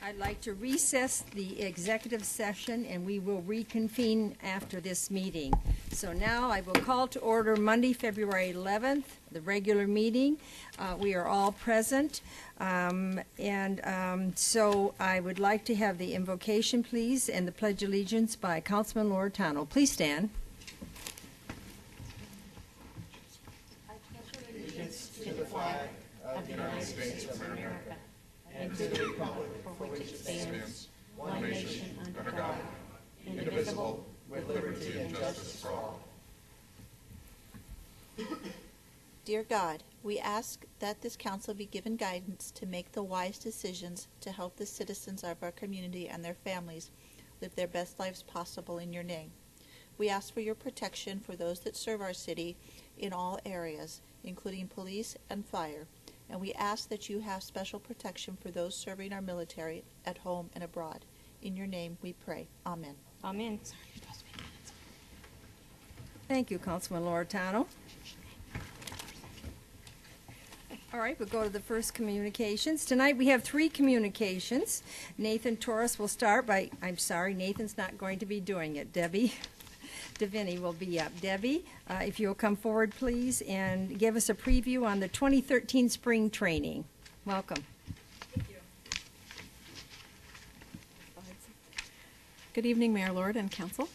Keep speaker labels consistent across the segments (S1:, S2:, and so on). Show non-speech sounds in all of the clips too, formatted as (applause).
S1: I'd like to recess the executive session, and we will reconvene after this meeting. So now I will call to order Monday, February 11th, the regular meeting. Uh, We are all present, Um, and um, so I would like to have the invocation, please, and the pledge of allegiance by Councilman Lauritano. Please stand.
S2: Dear God, we ask that this council be given guidance to make the wise decisions to help the citizens of our community and their families live their best lives possible in your name. We ask for your protection for those that serve our city in all areas, including police and fire. And we ask that you have special protection for those serving our military at home and abroad. In your name we pray. Amen.
S3: Amen.
S1: Thank you, Councilman Lauritano. All right, we'll go to the first communications. Tonight, we have three communications. Nathan Torres will start by, I'm sorry, Nathan's not going to be doing it. Debbie Deviney will be up. Debbie, uh, if you'll come forward, please, and give us a preview on the 2013 spring training. Welcome. Thank you.
S4: Good evening, Mayor Lord and Council.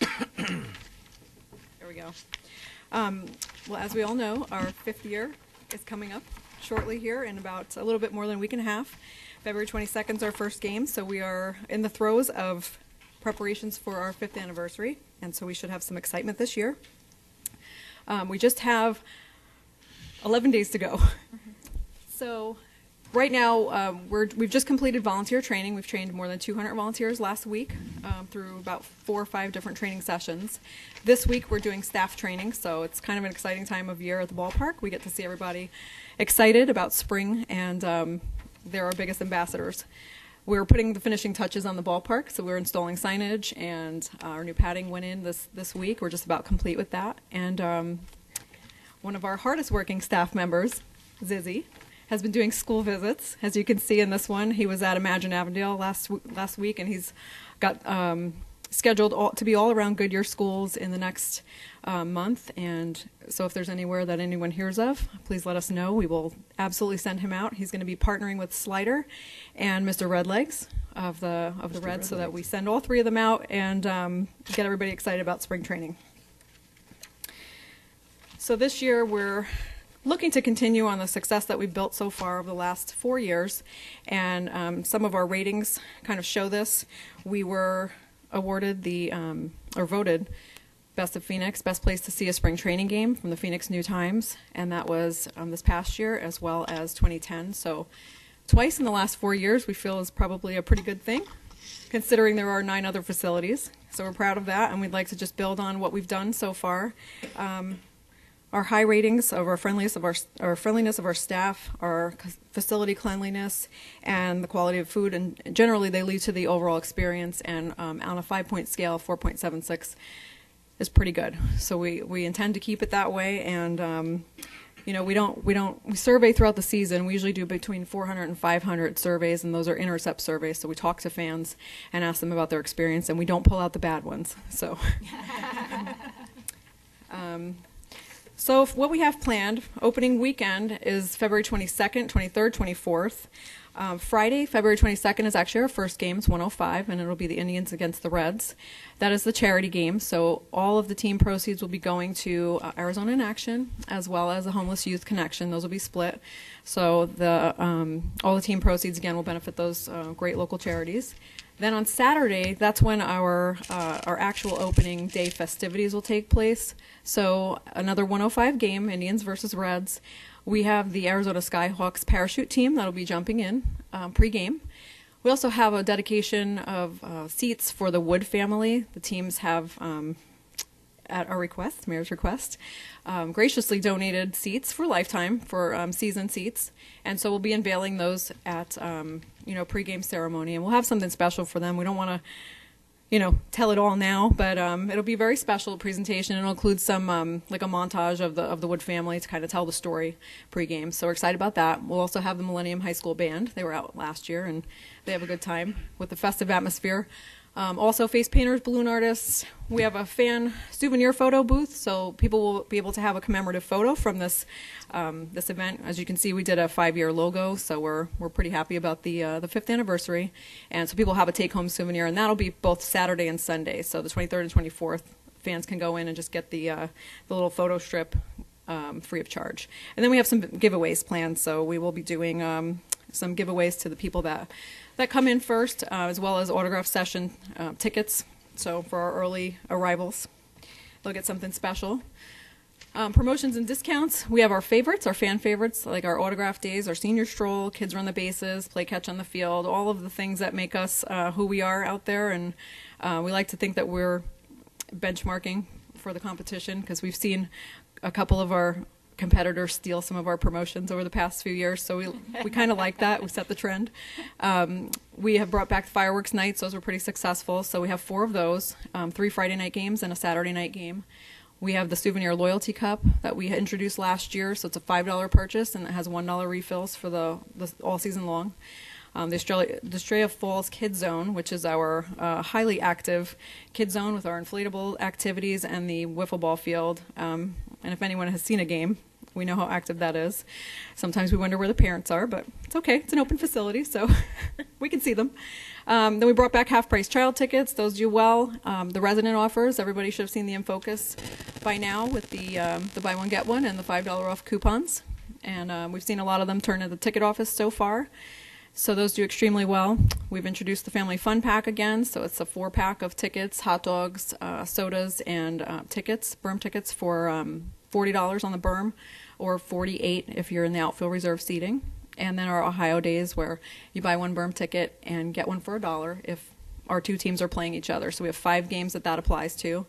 S4: (coughs) There we go. Um, Well, as we all know, our fifth year is coming up shortly here in about a little bit more than a week and a half. February 22nd is our first game, so we are in the throes of preparations for our fifth anniversary, and so we should have some excitement this year. Um, We just have 11 days to go. So, right now, um, we're, we've just completed volunteer training. We've trained more than 200 volunteers last week um, through about four or five different training sessions. This week, we're doing staff training, so it's kind of an exciting time of year at the ballpark. We get to see everybody excited about spring, and um, they're our biggest ambassadors. We're putting the finishing touches on the ballpark, so we're installing signage, and uh, our new padding went in this, this week. We're just about complete with that. And um, one of our hardest working staff members, Zizzy, has been doing school visits. As you can see in this one, he was at Imagine Avondale last last week, and he's got um, scheduled all, to be all around Goodyear schools in the next uh, month. And so, if there's anywhere that anyone hears of, please let us know. We will absolutely send him out. He's going to be partnering with Slider and Mr. Redlegs of the of the Reds, so that we send all three of them out and um, get everybody excited about spring training. So this year we're looking to continue on the success that we've built so far over the last four years, and um, some of our ratings kind of show this. We were awarded the um, or voted Best of Phoenix, best place to see a spring training game from the Phoenix New Times, and that was um, this past year as well as 2010. So twice in the last four years, we feel is probably a pretty good thing considering there are nine other facilities. So we're proud of that, and we'd like to just build on what we've done so far. Um, our high ratings of our friendliness of our, our friendliness of our staff, our facility cleanliness, and the quality of food, and generally they lead to the overall experience. And um, on a five-point scale, 4.76 is pretty good. So we, we intend to keep it that way, and um, you know we don't we don't we survey throughout the season. We usually do between 400 and 500 surveys, and those are intercept surveys. So we talk to fans and ask them about their experience, and we don't pull out the bad ones. So. (laughs) um, so what we have planned, opening weekend is February 22nd, 23rd, 24th. Um, Friday, February 22nd is actually our first game. It's 105, and it'll be the Indians against the Reds. That is the charity game, so all of the team proceeds will be going to uh, Arizona in Action, as well as the Homeless Youth Connection. Those will be split. So the um, all the team proceeds again will benefit those uh, great local charities. Then on Saturday, that's when our uh, our actual opening day festivities will take place. So another 105 game, Indians versus Reds. We have the Arizona Skyhawks parachute team that'll be jumping in um, pregame. We also have a dedication of uh, seats for the Wood family. The teams have um, at our request, mayor's request, um, graciously donated seats for lifetime for um, season seats, and so we'll be unveiling those at um, you know pregame ceremony, and we'll have something special for them. We don't want to you know, tell it all now, but um, it'll be a very special presentation. It'll include some um, like a montage of the of the Wood family to kind of tell the story pregame. So we're excited about that. We'll also have the Millennium High School band. They were out last year and they have a good time with the festive atmosphere. Um, also, face painters, balloon artists. We have a fan souvenir photo booth, so people will be able to have a commemorative photo from this um, this event. As you can see, we did a five-year logo, so we're we're pretty happy about the uh, the fifth anniversary, and so people have a take-home souvenir, and that'll be both Saturday and Sunday. So the 23rd and 24th, fans can go in and just get the uh, the little photo strip um, free of charge. And then we have some giveaways planned, so we will be doing um, some giveaways to the people that that come in first, uh, as well as autograph session uh, tickets. So for our early arrivals, they'll get something special. Um, promotions and discounts. We have our favorites, our fan favorites, like our autograph days, our senior stroll, kids run the bases, play catch on the field, all of the things that make us uh, who we are out there. And uh, we like to think that we're benchmarking for the competition because we've seen a couple of our competitors steal some of our promotions over the past few years. So we we kind of like that. We set the trend. Um, we have brought back fireworks nights. Those were pretty successful. So we have four of those: um, three Friday night games and a Saturday night game. We have the souvenir loyalty cup that we introduced last year. So it's a five dollar purchase and it has one dollar refills for the, the all season long. Um, the, Australia, the Estrella Falls Kids Zone, which is our uh, highly active kids zone with our inflatable activities and the wiffle ball field. Um, and if anyone has seen a game, we know how active that is. Sometimes we wonder where the parents are, but it's okay. It's an open facility, so (laughs) we can see them. Um, then we brought back half price child tickets. Those do well. Um, the resident offers. Everybody should have seen the InFocus by now with the um, the buy one get one and the five dollar off coupons. And uh, we've seen a lot of them turn at the ticket office so far. So those do extremely well. We've introduced the family fun pack again. So it's a four pack of tickets, hot dogs, uh, sodas, and uh, tickets, berm tickets for um, forty dollars on the berm, or forty-eight if you're in the outfield reserve seating. And then our Ohio days where you buy one berm ticket and get one for a dollar if our two teams are playing each other. So we have five games that that applies to.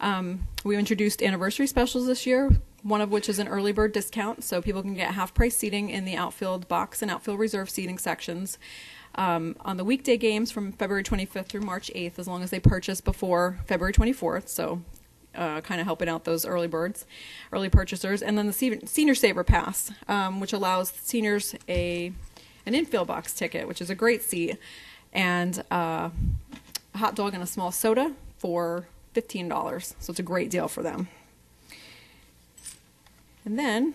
S4: Um, we introduced anniversary specials this year, one of which is an early bird discount, so people can get half price seating in the outfield box and outfield reserve seating sections. Um, on the weekday games from February 25th through March 8th, as long as they purchase before February 24th, so uh, kind of helping out those early birds, early purchasers, and then the se- senior saver pass, um, which allows seniors a an infield box ticket, which is a great seat, and uh, a hot dog and a small soda for fifteen dollars. So it's a great deal for them. And then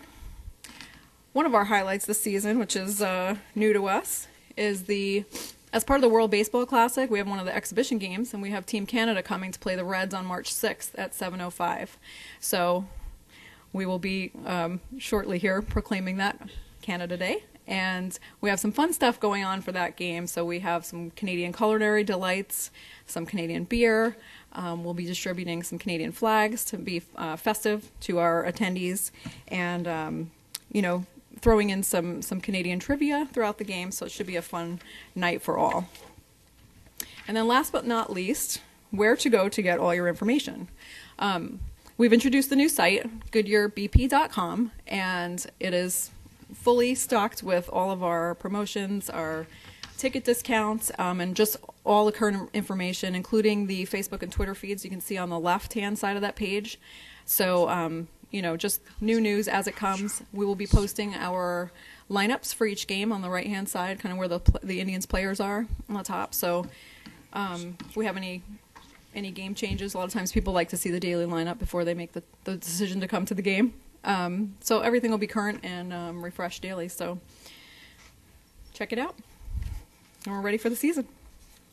S4: one of our highlights this season, which is uh, new to us, is the as part of the World Baseball Classic, we have one of the exhibition games, and we have Team Canada coming to play the Reds on March 6th at 7:05. So we will be um, shortly here proclaiming that Canada Day. And we have some fun stuff going on for that game. So we have some Canadian culinary delights, some Canadian beer. Um, we'll be distributing some Canadian flags to be uh, festive to our attendees, and um, you know, throwing in some some Canadian trivia throughout the game. So it should be a fun night for all. And then, last but not least, where to go to get all your information. Um, we've introduced the new site, GoodyearBP.com, and it is fully stocked with all of our promotions, our ticket discounts, um, and just all the current information, including the Facebook and Twitter feeds you can see on the left hand side of that page. So, um, you know, just new news as it comes. We will be posting our lineups for each game on the right hand side, kind of where the, the Indians players are on the top. So, um, if we have any any game changes, a lot of times people like to see the daily lineup before they make the, the decision to come to the game. Um, so everything will be current and um, refreshed daily. So check it out. And we're ready for the season.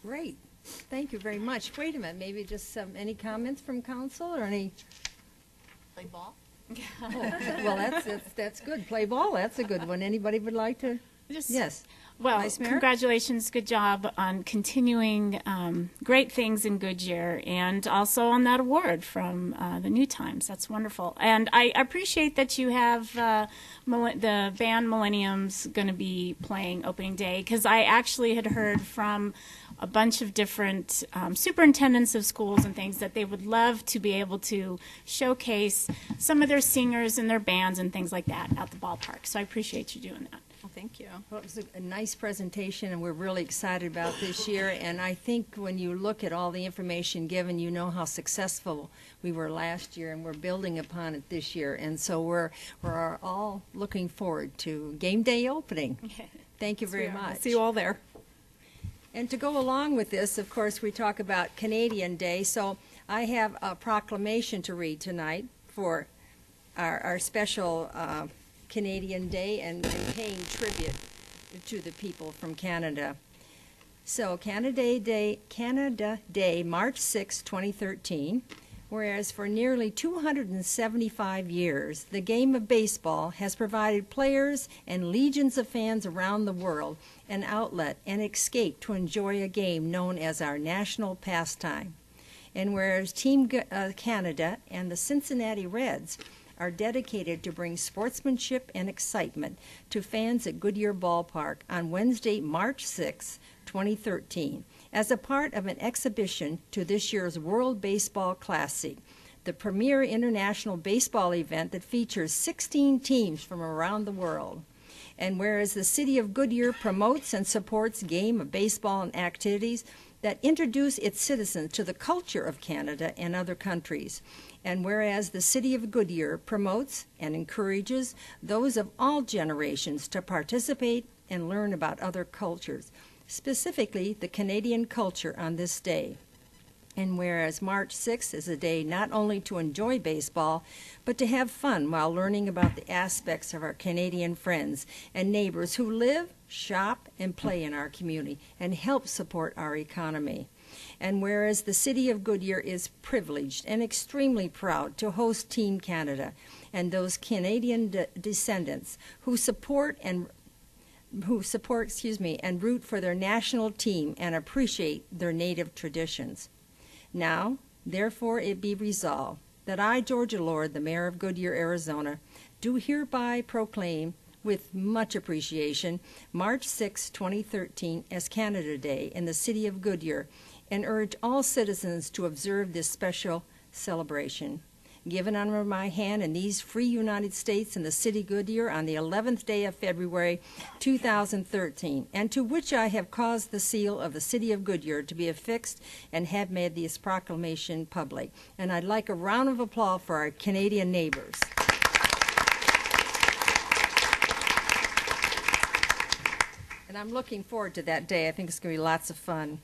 S1: Great. Thank you very much. Wait a minute, maybe just some, any comments from council or any?
S2: Play ball? (laughs)
S1: Well, that's, that's, that's good. Play ball, that's a good one. Anybody would like to?
S3: Just,
S1: Yes.
S3: Well,
S1: Vice Mayor?
S3: congratulations. Good job on continuing um, great things in Goodyear and also on that award from uh, the New Times. That's wonderful. And I appreciate that you have uh, the band Millennium's going to be playing opening day because I actually had heard from a bunch of different um, superintendents of schools and things that they would love to be able to showcase some of their singers and their bands and things like that at the ballpark. So I appreciate you doing that.
S4: Well, thank you.
S1: Well, it was a, a nice presentation, and we're really excited about this year. And I think when you look at all the information given, you know how successful we were last year, and we're building upon it this year. And so we're we're all looking forward to game day opening. (laughs) Thank you very
S4: So, yeah,
S1: much.
S4: See you all there.
S1: And to go along with this, of course, we talk about Canadian Day. So I have a proclamation to read tonight for our, our special uh, Canadian Day and, and paying tribute to the people from Canada. So Canada Day, Canada Day, March 6, 2013. Whereas for nearly 275 years, the game of baseball has provided players and legions of fans around the world an outlet and escape to enjoy a game known as our national pastime. And whereas Team uh, Canada and the Cincinnati Reds are dedicated to bring sportsmanship and excitement to fans at Goodyear Ballpark on Wednesday, March 6, 2013, as a part of an exhibition to this year's World Baseball Classic, the premier international baseball event that features 16 teams from around the world. And whereas the city of Goodyear promotes and supports game of baseball and activities that introduce its citizens to the culture of Canada and other countries, and whereas the city of Goodyear promotes and encourages those of all generations to participate and learn about other cultures, specifically the Canadian culture on this day. And whereas March 6th is a day not only to enjoy baseball, but to have fun while learning about the aspects of our Canadian friends and neighbors who live, shop, and play in our community and help support our economy. And whereas the city of Goodyear is privileged and extremely proud to host Team Canada and those Canadian de- descendants who support and who support, excuse me, and root for their national team and appreciate their native traditions. Now, therefore, it be resolved that I, Georgia Lord, the mayor of Goodyear, Arizona, do hereby proclaim with much appreciation March 6, 2013 as Canada Day in the city of Goodyear and urge all citizens to observe this special celebration. Given under my hand in these free United States in the city Goodyear on the 11th day of February 2013, and to which I have caused the seal of the city of Goodyear to be affixed and have made this proclamation public. And I'd like a round of applause for our Canadian neighbors. And I'm looking forward to that day. I think it's going to be lots of fun.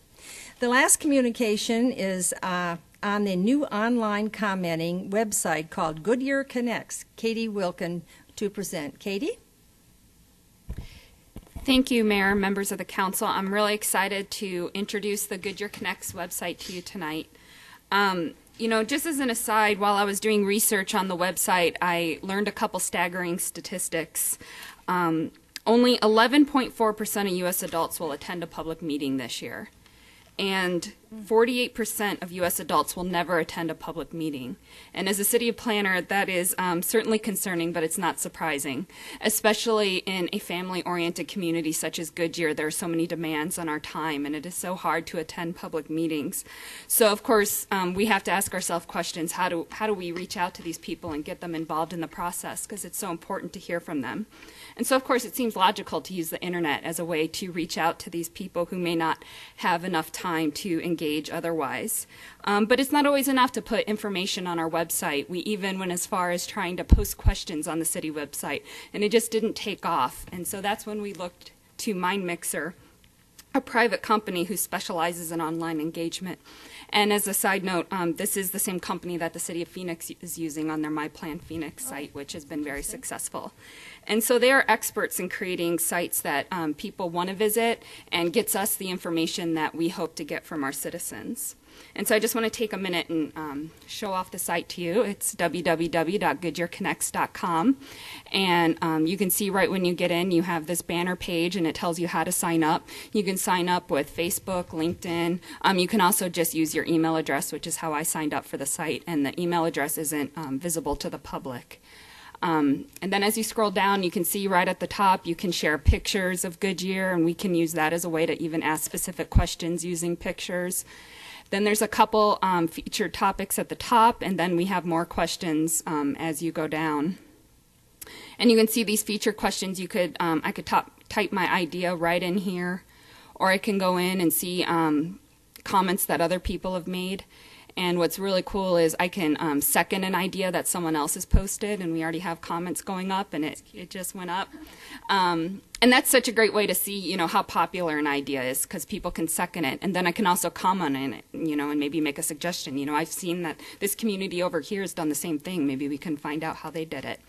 S1: The last communication is uh, on the new online commenting website called Goodyear Connects. Katie Wilkin to present. Katie?
S5: Thank you, Mayor, members of the council. I'm really excited to introduce the Goodyear Connects website to you tonight. Um, you know, just as an aside, while I was doing research on the website, I learned a couple staggering statistics. Um, only 11.4% of U.S. adults will attend a public meeting this year. And 48% of U.S. adults will never attend a public meeting. And as a city planner, that is um, certainly concerning, but it's not surprising, especially in a family oriented community such as Goodyear. There are so many demands on our time, and it is so hard to attend public meetings. So, of course, um, we have to ask ourselves questions how do, how do we reach out to these people and get them involved in the process? Because it's so important to hear from them. And so, of course, it seems logical to use the internet as a way to reach out to these people who may not have enough time to engage otherwise. Um, but it's not always enough to put information on our website. We even went as far as trying to post questions on the city website, and it just didn't take off. And so that's when we looked to MindMixer, a private company who specializes in online engagement. And as a side note, um, this is the same company that the city of Phoenix is using on their My Plan Phoenix site, which has been very successful. And so they are experts in creating sites that um, people want to visit and gets us the information that we hope to get from our citizens. And so I just want to take a minute and um, show off the site to you. It's www.goodyearconnects.com. And um, you can see right when you get in, you have this banner page and it tells you how to sign up. You can sign up with Facebook, LinkedIn. Um, you can also just use your email address, which is how I signed up for the site. And the email address isn't um, visible to the public. Um, and then as you scroll down, you can see right at the top, you can share pictures of Goodyear, and we can use that as a way to even ask specific questions using pictures. Then there's a couple um, featured topics at the top, and then we have more questions um, as you go down. And you can see these feature questions. You could um, I could top, type my idea right in here, or I can go in and see um, comments that other people have made. And what's really cool is I can um, second an idea that someone else has posted, and we already have comments going up, and it, it just went up. Um, and that's such a great way to see, you know, how popular an idea is because people can second it, and then I can also comment on it, you know, and maybe make a suggestion. You know, I've seen that this community over here has done the same thing. Maybe we can find out how they did it.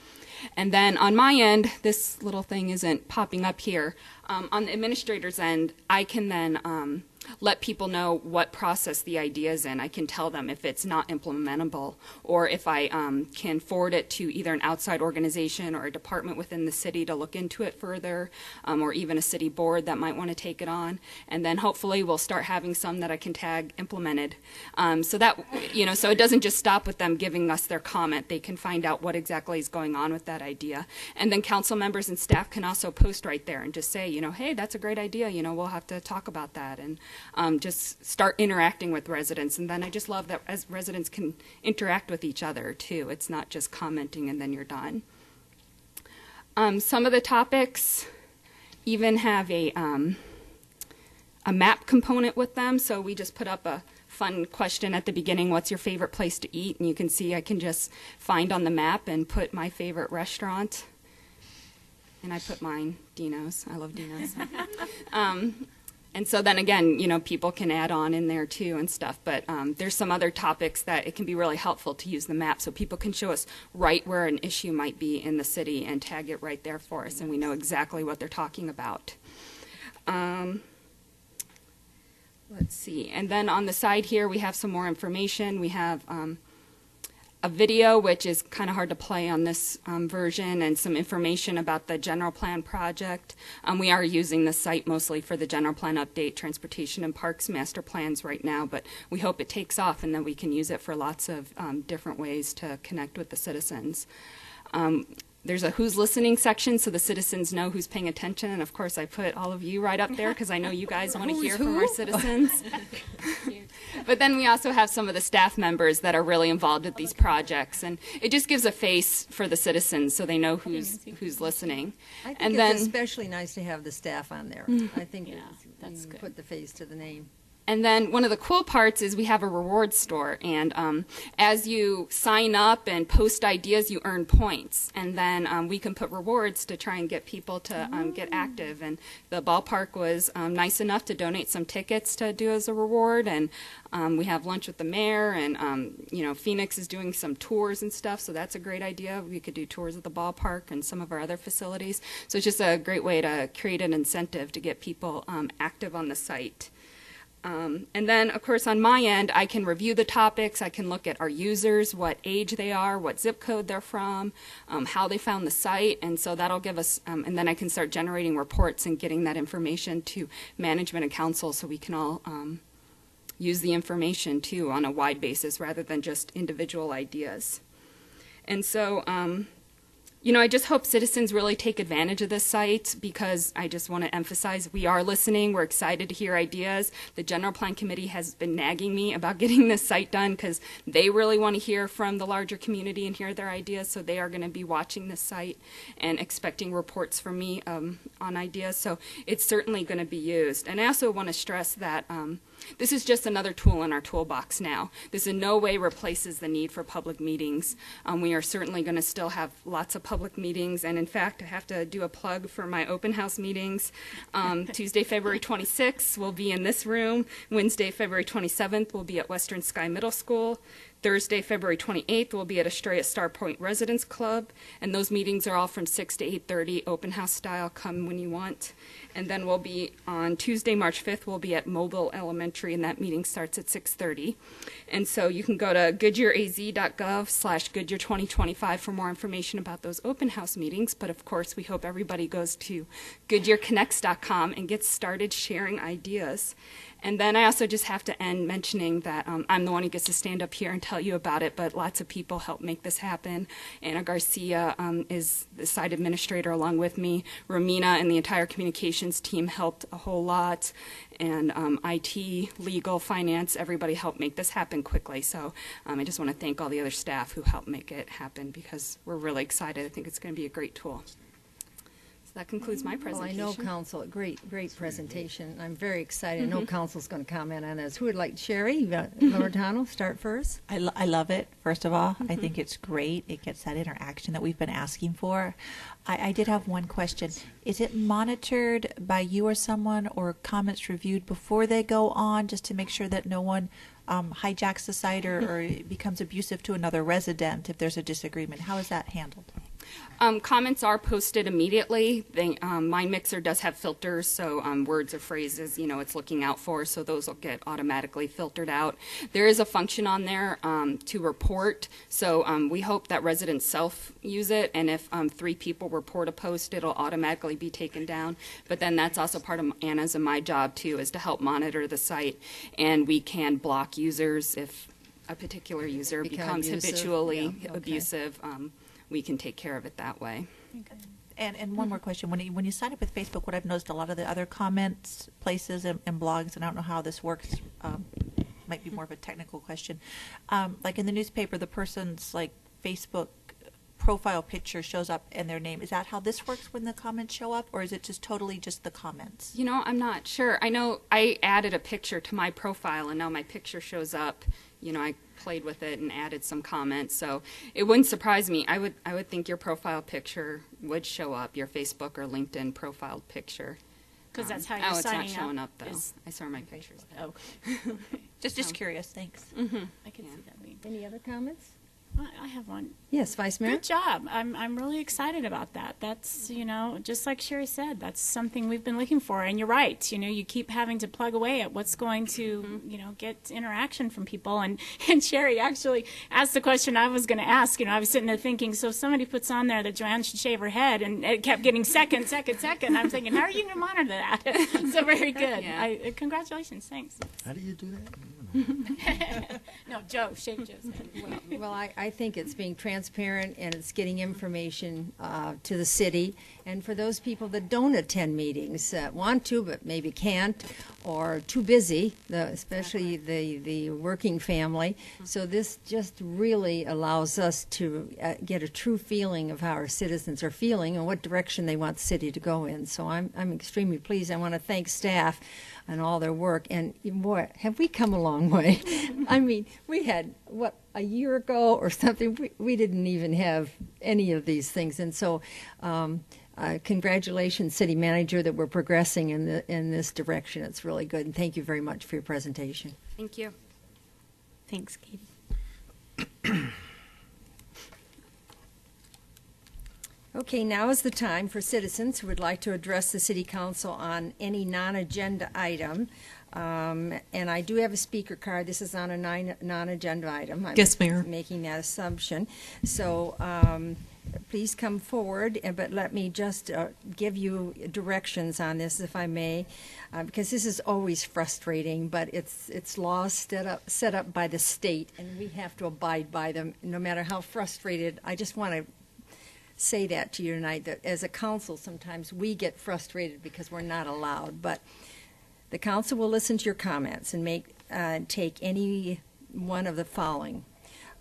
S5: And then on my end, this little thing isn't popping up here. Um, on the administrator's end, I can then um, let people know what process the idea is in. I can tell them if it's not implementable or if I um, can forward it to either an outside organization or a department within the city to look into it further um, or even a city board that might want to take it on. And then hopefully we'll start having some that I can tag implemented. Um, so that, you know, so it doesn't just stop with them giving us their comment. They can find out what exactly is going on with that idea. And then council members and staff can also post right there and just say, you know, hey, that's a great idea. You know, we'll have to talk about that and um, just start interacting with residents. And then I just love that as residents can interact with each other too. It's not just commenting and then you're done. Um, some of the topics even have a um, a map component with them. So we just put up a fun question at the beginning what's your favorite place to eat and you can see i can just find on the map and put my favorite restaurant and i put mine dino's i love dino's (laughs) um, and so then again you know people can add on in there too and stuff but um, there's some other topics that it can be really helpful to use the map so people can show us right where an issue might be in the city and tag it right there for us and we know exactly what they're talking about um, Let's see. And then on the side here, we have some more information. We have um, a video, which is kind of hard to play on this um, version, and some information about the general plan project. Um, we are using the site mostly for the general plan update, transportation and parks master plans right now, but we hope it takes off and that we can use it for lots of um, different ways to connect with the citizens. There's a who's listening section so the citizens know who's paying attention. And of course, I put all of you right up there because I know you guys want to hear from our citizens. (laughs) but then we also have some of the staff members that are really involved with these projects. And it just gives a face for the citizens so they know who's, who's listening.
S1: I think
S5: And
S1: it's
S5: then-
S1: especially nice to have the staff on there. Mm-hmm. I think
S3: Yeah, that's good.
S1: Put the face to the name.
S5: And then one of the cool parts is we have a reward store, and um, as you sign up and post ideas, you earn points, and then um, we can put rewards to try and get people to um, get active. And the ballpark was um, nice enough to donate some tickets to do as a reward, and um, we have lunch with the mayor, and um, you know Phoenix is doing some tours and stuff, so that's a great idea. We could do tours of the ballpark and some of our other facilities. So it's just a great way to create an incentive to get people um, active on the site. Um, and then, of course, on my end, I can review the topics. I can look at our users, what age they are, what zip code they're from, um, how they found the site. And so that'll give us, um, and then I can start generating reports and getting that information to management and council so we can all um, use the information too on a wide basis rather than just individual ideas. And so, um, you know, I just hope citizens really take advantage of this site because I just want to emphasize we are listening. We're excited to hear ideas. The General Plan Committee has been nagging me about (laughs) getting this site done because they really want to hear from the larger community and hear their ideas. So they are going to be watching this site and expecting reports from me um, on ideas. So it's certainly going to be used. And I also want to stress that. Um, this is just another tool in our toolbox now. This in no way replaces the need for public meetings. Um, we are certainly going to still have lots of public meetings, and in fact, I have to do a plug for my open house meetings. Um, (laughs) Tuesday, February 26th, will be in this room. Wednesday, February 27th, will be at Western Sky Middle School. Thursday, February 28th, will be at Estrella Starpointe Residence Club, and those meetings are all from 6 to 8:30, open house style. Come when you want. And then we'll be on Tuesday, March 5th, we'll be at Mobile Elementary, and that meeting starts at 6:30. And so you can go to goodyearaz.gov slash Goodyear 2025 for more information about those open house meetings. But of course, we hope everybody goes to goodyearconnects.com and gets started sharing ideas. And then I also just have to end mentioning that um, I'm the one who gets to stand up here and tell you about it, but lots of people helped make this happen. Anna Garcia um, is the site administrator along with me. Romina and the entire communications team helped a whole lot. And um, IT, legal, finance, everybody helped make this happen quickly. So um, I just want to thank all the other staff who helped make it happen because we're really excited. I think it's going to be a great tool. So that concludes my
S1: Well, I
S5: presentation.
S1: know council, great, great presentation. I'm very excited. I
S5: Mm-hmm.
S1: know council's going to comment on this. Who would like, Sherry, you got- (laughs) Lauritano, start first?
S2: I, lo- I love it. First of all, I
S1: Mm-hmm.
S2: think it's great. It gets that interaction that we've been asking for. I, I did have one question. Is it monitored by you or someone, or comments reviewed before they go on, just to make sure that no one um, hijacks the site or, or becomes abusive to another resident if there's a disagreement? How is that handled?
S5: Um, comments are posted immediately. They, um, MindMixer does have filters, so um, words or phrases, you know, it's looking out for, so those will get automatically filtered out. There is a function on there um, to report, so um, we hope that residents self use it, and if um, three people report a post, it'll automatically be taken down. But then that's also part of Anna's and my job too, is to help monitor the site, and we can block users if a particular user
S1: Become
S5: becomes
S1: abusive?
S5: habitually
S1: Yeah, okay.
S5: abusive. We can take care of it that way.
S2: And and one more question: when you, when you sign up with Facebook, what I've noticed a lot of the other comments places and, and blogs, and I don't know how this works. Um, might be more of a technical question. Um, like in the newspaper, the person's like Facebook profile picture shows up and their name. Is that how this works when the comments show up, or is it just totally just the comments?
S5: You know, I'm not sure. I know I added a picture to my profile, and now my picture shows up. You know, I played with it and added some comments, so it wouldn't surprise me. I would, I would think your profile picture would show up, your Facebook or LinkedIn profile picture.
S3: Because that's how
S5: Um,
S3: you're
S5: oh,
S3: signing
S5: it's not showing up, though. I saw my pictures.
S3: Oh, (laughs)
S2: Just just curious. Thanks.
S3: I can
S5: Yeah.
S3: see that being.
S1: Any other comments?
S3: I- I have one.
S1: Yes, Vice Mayor?
S3: Good job. I'm, I'm really excited about that. That's, you know, just like Sherry said, that's something we've been looking for. And you're right. You know, you keep having to plug away at what's going to, mm-hmm. you know, get interaction from people. And, (laughs) and Sherry actually asked the question I was going to ask. You know, I was sitting there thinking, so if somebody puts on there that Joanne should shave her head and it kept getting second, second, second. I'm thinking, how are you going to monitor that? (laughs) so very good.
S5: Yeah.
S3: I, uh, congratulations. Thanks.
S6: How do you do that? (laughs)
S3: No, Joe, shave Joe's head.
S1: Well, I, I think it's being transparent and it's getting information uh, to the city. And for those people that don't attend meetings, uh, want to but maybe can't, or too busy, the, especially the, the working family. So this just really allows us to uh, get a true feeling of how our citizens are feeling and what direction they want the city to go in. So I'm, I'm extremely pleased. I want to thank staff and all their work. And boy, have we come a long way. (laughs) I mean, we had, what, a year ago or something, we, we didn't even have any of these things. And so, um, uh, congratulations, City Manager, that we're progressing in, the, in this direction. It's really good. And thank you very much for your presentation.
S5: Thank you.
S3: Thanks, Katie.
S1: Okay, now is the time for citizens who would like to address the city council on any non-agenda item. Um, and I do have a speaker card. This is on a non-agenda item. I'm
S4: Yes, Mayor.
S1: Making that assumption. So, um, please come forward, uh, but let me just, uh, give you directions on this, if I may. Uh, because this is always frustrating, but it's, it's laws set up, set up by the state, and we have to abide by them, no matter how frustrated. I just want to say that to you tonight, that as a council, sometimes we get frustrated because we're not allowed. But the council will listen to your comments and make, uh, take any one of the following.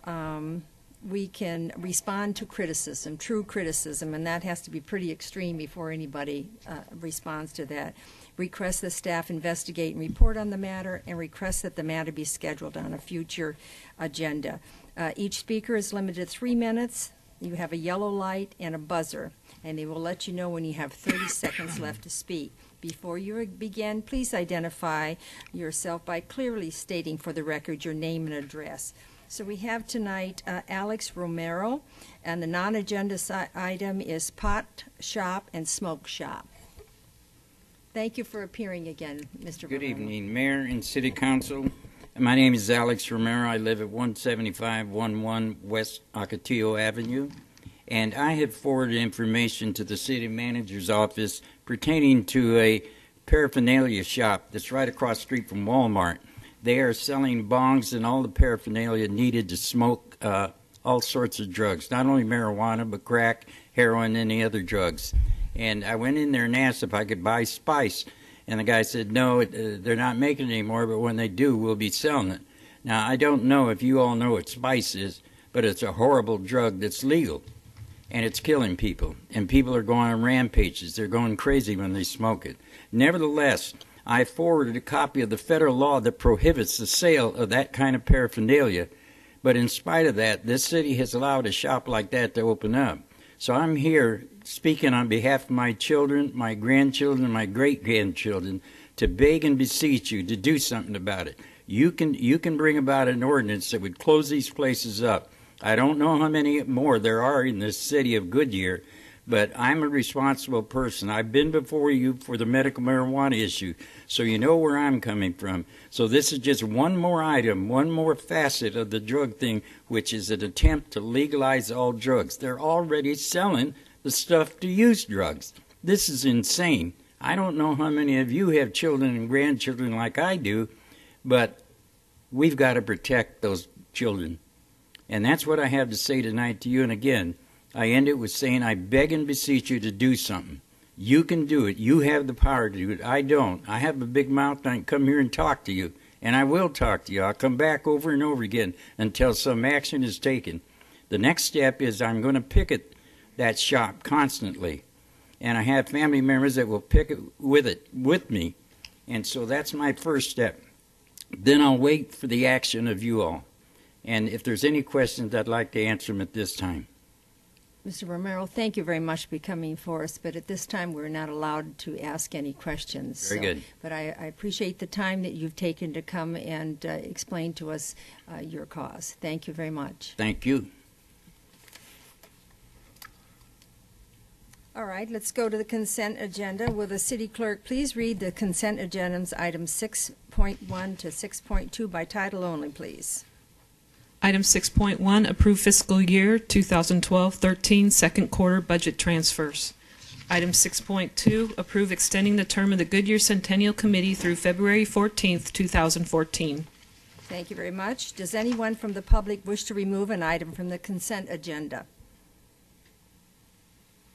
S1: Um, we can respond to criticism, true criticism, and that has to be pretty extreme before anybody uh, responds to that. Request the staff investigate and report on the matter, and request that the matter be scheduled on a future agenda. Uh, each speaker is limited to three minutes. You have a yellow light and a buzzer, and they will let you know when you have 30 (coughs) seconds left to speak. Before you begin, please identify yourself by clearly stating for the record your name and address. So we have tonight uh, Alex Romero, and the non-agenda si- item is pot shop and smoke shop. Thank you for appearing again, Mr.
S7: Good
S1: Romero.
S7: evening, Mayor and City Council. My name is Alex Romero. I live at 17511 West Ocotillo Avenue, and I have forwarded information to the City Manager's office pertaining to a paraphernalia shop that's right across the street from Walmart. They are selling bongs and all the paraphernalia needed to smoke uh, all sorts of drugs, not only marijuana, but crack, heroin, and any other drugs. And I went in there and asked if I could buy spice. And the guy said, no, it, uh, they're not making it anymore, but when they do, we'll be selling it. Now, I don't know if you all know what spice is, but it's a horrible drug that's legal. And it's killing people. And people are going on rampages. They're going crazy when they smoke it. Nevertheless, I forwarded a copy of the federal law that prohibits the sale of that kind of paraphernalia. But in spite of that, this city has allowed a shop like that to open up. So I'm here speaking on behalf of my children, my grandchildren, my great grandchildren to beg and beseech you to do something about it. You can you can bring about an ordinance that would close these places up. I don't know how many more there are in this city of Goodyear, but I'm a responsible person. I've been before you for the medical marijuana issue, so you know where I'm coming from. So this is just one more item, one more facet of the drug thing, which is an attempt to legalize all drugs. They're already selling the stuff to use drugs. This is insane. I don't know how many of you have children and grandchildren like I do, but we've got to protect those children. And that's what I have to say tonight to you. And again, I end it with saying, I beg and beseech you to do something. You can do it. You have the power to do it. I don't. I have a big mouth I can come here and talk to you. And I will talk to you. I'll come back over and over again until some action is taken. The next step is I'm going to picket that shop constantly. And I have family members that will pick it with it with me. And so that's my first step. Then I'll wait for the action of you all. And if there's any questions, I'd like to answer them at this time.
S1: Mr. Romero, thank you very much for coming for us, but at this time, we're not allowed to ask any questions.
S7: Very
S1: So-
S7: good.
S1: But I, I appreciate the time that you've taken to come and uh, explain to us uh, your cause. Thank you very much.
S7: Thank you.
S1: All right, let's go to the consent agenda. Will the city clerk please read the consent agendas, items 6.1 to 6.2 by title only, please?
S6: Item 6.1, approve fiscal year 2012-13 second quarter budget transfers. Item 6.2, approve extending the term of the Goodyear Centennial Committee through February 14, 2014.
S1: Thank you very much. Does anyone from the public wish to remove an item from the consent agenda?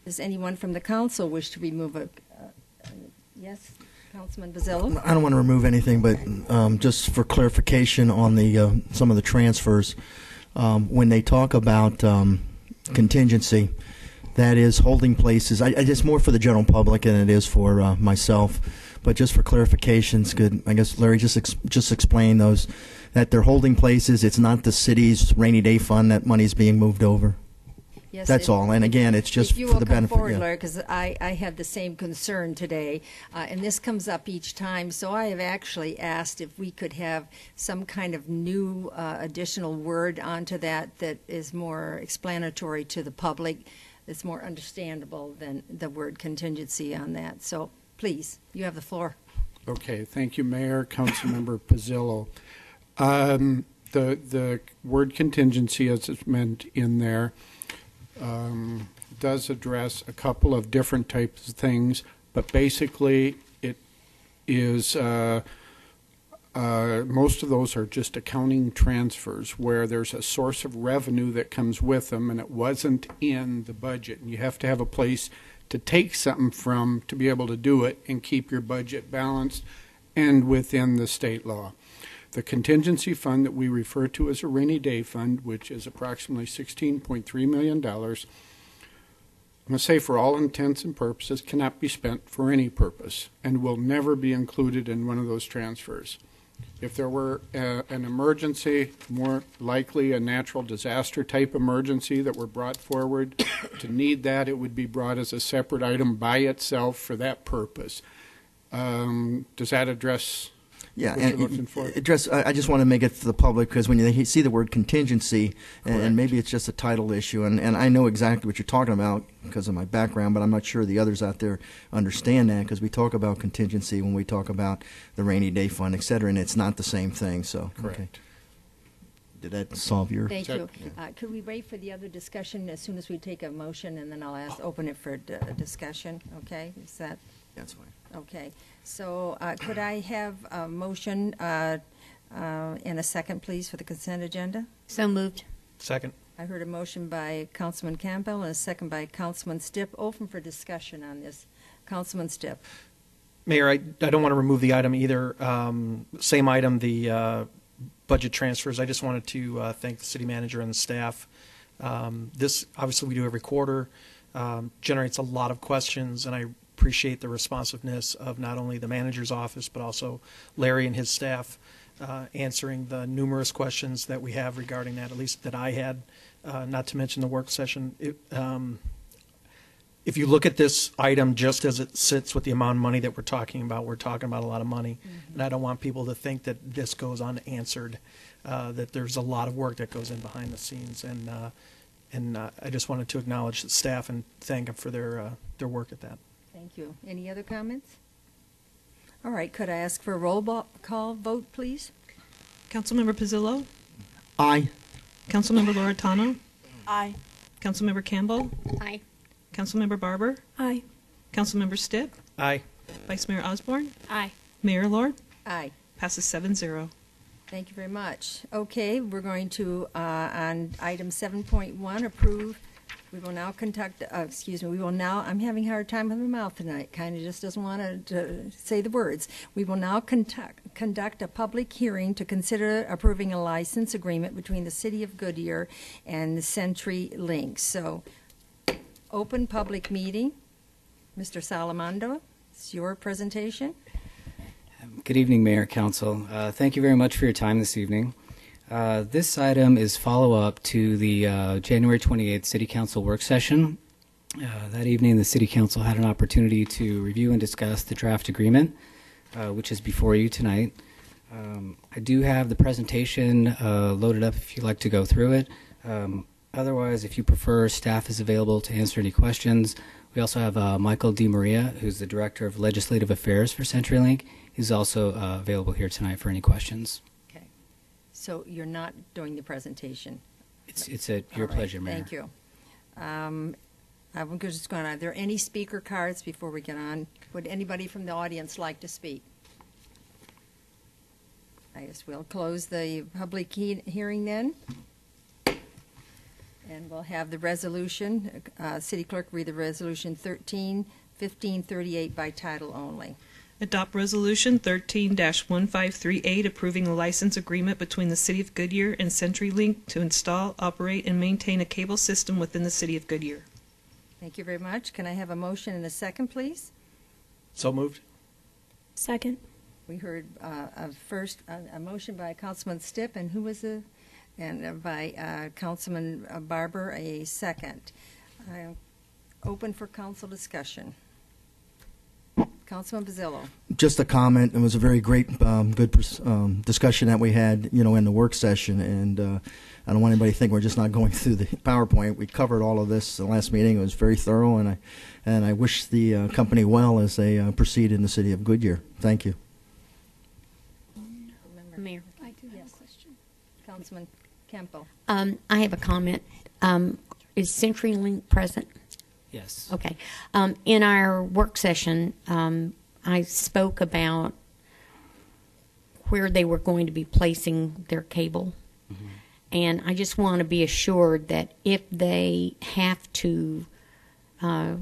S1: Does anyone from the council wish to remove a, uh, yes, Councilman?
S8: I don't want to remove anything, but um, just for clarification on the uh, some of the transfers, um, when they talk about um, contingency, that is holding places. I, I just more for the general public than it is for uh, myself. But just for clarifications, good. I guess Larry just ex- just explain those that they're holding places. It's not the city's rainy day fund that money's being moved over.
S1: Yes,
S8: That's
S1: if-
S8: all. And again, it's just
S1: If you
S8: for
S1: will
S8: the
S1: come
S8: benefit.
S1: forward,
S8: yeah.
S1: Larry, because I, I have the same concern today, uh, and this comes up each time, so I have actually asked if we could have some kind of new uh, additional word onto that that is more explanatory to the public, that's more understandable than the word contingency on that. So, please, you have the floor.
S9: Okay, thank you, Mayor, Councilmember Pizzillo. Um, the, the word contingency, as it's meant in there, um, does address a couple of different types of things, but basically it is, uh, uh, most of those are just accounting transfers where there's a source of revenue that comes with them and it wasn't in the budget. And you have to have a place to take something from to be able to do it and keep your budget balanced and within the state law. The contingency fund that we refer to as a rainy day fund, which is approximately $16.3 million, I must say for all intents and purposes, cannot be spent for any purpose and will never be included in one of those transfers. If there were uh, an emergency, more likely a natural disaster type emergency that were brought forward (coughs) to need that, it would be brought as a separate item by itself for that purpose. Um, does that address
S8: Yeah,
S9: what
S8: and
S9: you're looking for?
S8: it- address. I I just want to make it for the public because when you see the word contingency, and,
S9: Correct.
S8: and maybe it's just a title issue, and, and I know exactly what you're talking about because of my background, but I'm not sure the others out there understand that because we talk about contingency when we talk about the rainy day fund, et cetera, and it's not the same thing. So, okay.
S9: Correct.
S8: Did that solve your?
S1: Thank
S9: Sec-
S1: you. Uh, Could we wait for the other discussion as soon as we take a motion, and then I'll ask, open it for d- discussion, okay? Is that
S8: That's fine.
S1: Okay, so uh, could I have a motion uh, uh, and a second, please, for the consent agenda?
S10: So moved.
S11: Second.
S1: I heard a motion by Councilman Campbell and a second by Councilman Stipp. Open for discussion on this. Councilman Stipp.
S11: Mayor, I, I don't want to remove the item either. Um, same item, the uh, budget transfers. I just wanted to uh, thank the city manager and the staff. Um, this, obviously, we do every quarter, um, generates a lot of questions, and I appreciate the responsiveness of not only the manager's office, but also Larry and his staff uh, answering the numerous questions that we have regarding that, at least that I had, uh, not to mention the work session. It, um, if you look at this item just as it sits with the amount of money that we're talking about, we're talking about a lot of money. And I don't want people to think that this goes unanswered, uh, that there's a lot of work that goes in behind the scenes. And, uh, and uh, I just wanted to acknowledge the staff and thank them for their, uh, their work at that.
S1: Thank you. Any other comments? All right, could I ask for a roll bo- call vote, please?
S6: Councilmember Pizzillo,
S8: Aye.
S6: Councilmember Lauritano,
S2: Aye.
S6: Councilmember Campbell,
S10: Aye.
S6: Councilmember Barber,
S4: Aye.
S6: Councilmember Stipp,
S11: Aye.
S6: Vice Mayor Osborne,
S3: Aye.
S6: Mayor Lord,
S1: Aye.
S6: passes seven zero.
S1: Thank you very much. Okay, we're going to, uh, on item 7.1, approve, we will now conduct, uh, excuse me, we will now, I'm having a hard time with my mouth tonight, kind of just doesn't want to say the words. We will now conduct, conduct a public hearing to consider approving a license agreement between the City of Goodyear and the CenturyLink. So, open public meeting. Mr. Salamando, it's your presentation.
S12: Good evening, Mayor, Council. Uh, thank you very much for your time this evening. Uh, this item is follow-up to the uh, January 28th City Council work session. Uh, that evening, the City Council had an opportunity to review and discuss the draft agreement, uh, which is before you tonight. Um, I do have the presentation uh, loaded up if you'd like to go through it. Um, otherwise, if you prefer, staff is available to answer any questions. We also have uh, Michael DiMaria, who's the Director of Legislative Affairs for CenturyLink. He's also uh, available here tonight for any questions.
S1: So you're not doing the presentation?
S12: It's, it's at your
S1: All right,
S12: pleasure, Mayor.
S1: Thank you. Um, I'm just going, on. are there any speaker cards before we get on? Would anybody from the audience like to speak? I guess we'll close the public he- hearing then. And we'll have the resolution, uh, City Clerk read the resolution 13, 1538 by title only.
S6: Adopt Resolution 13-1538 approving a license agreement between the City of Goodyear and CenturyLink to install, operate, and maintain a cable system within the City of Goodyear.
S1: Thank you very much. Can I have a motion and a second, please?
S11: So moved?
S10: Second.
S1: We heard uh, a first, a, a motion by Councilman Stipp, and who was the, and uh, by uh, Councilman uh, Barber, a second. Uh, Open for council discussion. Councilman Pizzillo.
S8: Just a comment. It was a very great, um, good um, discussion that we had, you know, in the work session. And uh, I don't want anybody to think we're just not (laughs) going through the PowerPoint. We covered all of this in the last meeting. It was very thorough, and I and I wish the uh, company well as they uh, proceed in the city of Goodyear. Thank you.
S10: Mayor.
S1: I do have a question. Councilman Campbell.
S10: Um, I have a comment. Um, is CenturyLink present?
S12: Yes.
S10: Okay. Um, in our work session, um, I spoke about where they were going to be placing their cable. And I just want to be assured that if they have to uh,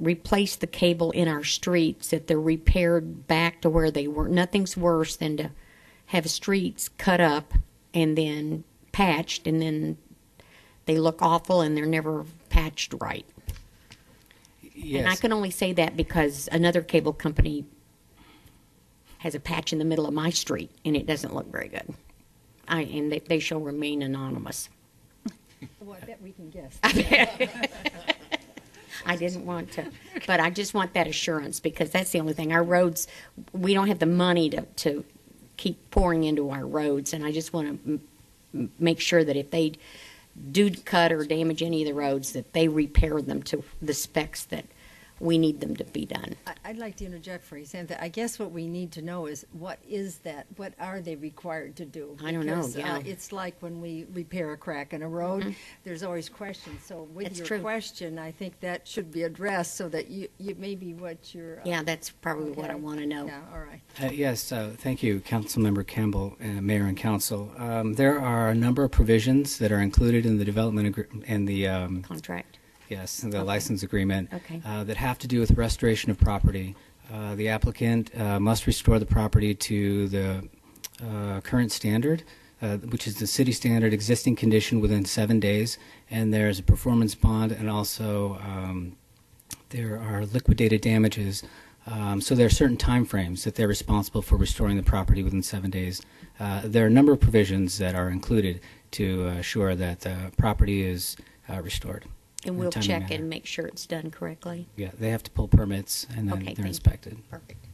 S10: replace the cable in our streets, that they're repaired back to where they were. Nothing's worse than to have streets cut up and then patched, and then they look awful and they're never patched right.
S12: Yes.
S10: And I can only say that because another cable company has a patch in the middle of my street, and it doesn't look very good. I, and they, they shall remain anonymous.
S1: Well, I bet we can guess. (laughs)
S10: I didn't want to, but I just want that assurance because that's the only thing. Our roads, we don't have the money to, to keep pouring into our roads, and I just want to m- m- make sure that if they do cut or damage any of the roads, that they repair them to the specs that we need them to be done.
S1: I- I'd like to interject for you, example, I guess what we need to know is, what is that? What are they required to do?
S10: I don't know,
S1: Because, uh,
S10: yeah.
S1: It's like when we repair a crack in a road, there's always questions. So with
S10: That's
S1: your
S10: true.
S1: question, I think that should be addressed so that you, you maybe what you're. uh,
S10: Yeah, that's probably what I want to know.
S1: Yeah, all right.
S12: Uh, Yes, uh, thank you, Councilmember Campbell, and Mayor and Council. Um, There are a number of provisions that are included in the development, agr- in the, um,
S10: Contract.
S12: Yes, the
S10: Okay.
S12: license agreement.
S10: Okay.
S12: uh, That have to do with restoration of property. Uh, The applicant uh, must restore the property to the uh, current standard, uh, which is the city standard existing condition within seven days. And there's a performance bond and also um, there are liquidated damages. Um, so there are certain timeframes that they're responsible for restoring the property within seven days. Uh, there are a number of provisions that are included to assure that the property is uh, restored. In
S10: And we'll
S12: timely
S10: check it
S12: manner.
S10: and make sure it's done correctly.
S12: Yeah, they have to pull permits and then
S10: Okay,
S12: they're
S10: thank you.
S12: inspected.
S10: Perfect.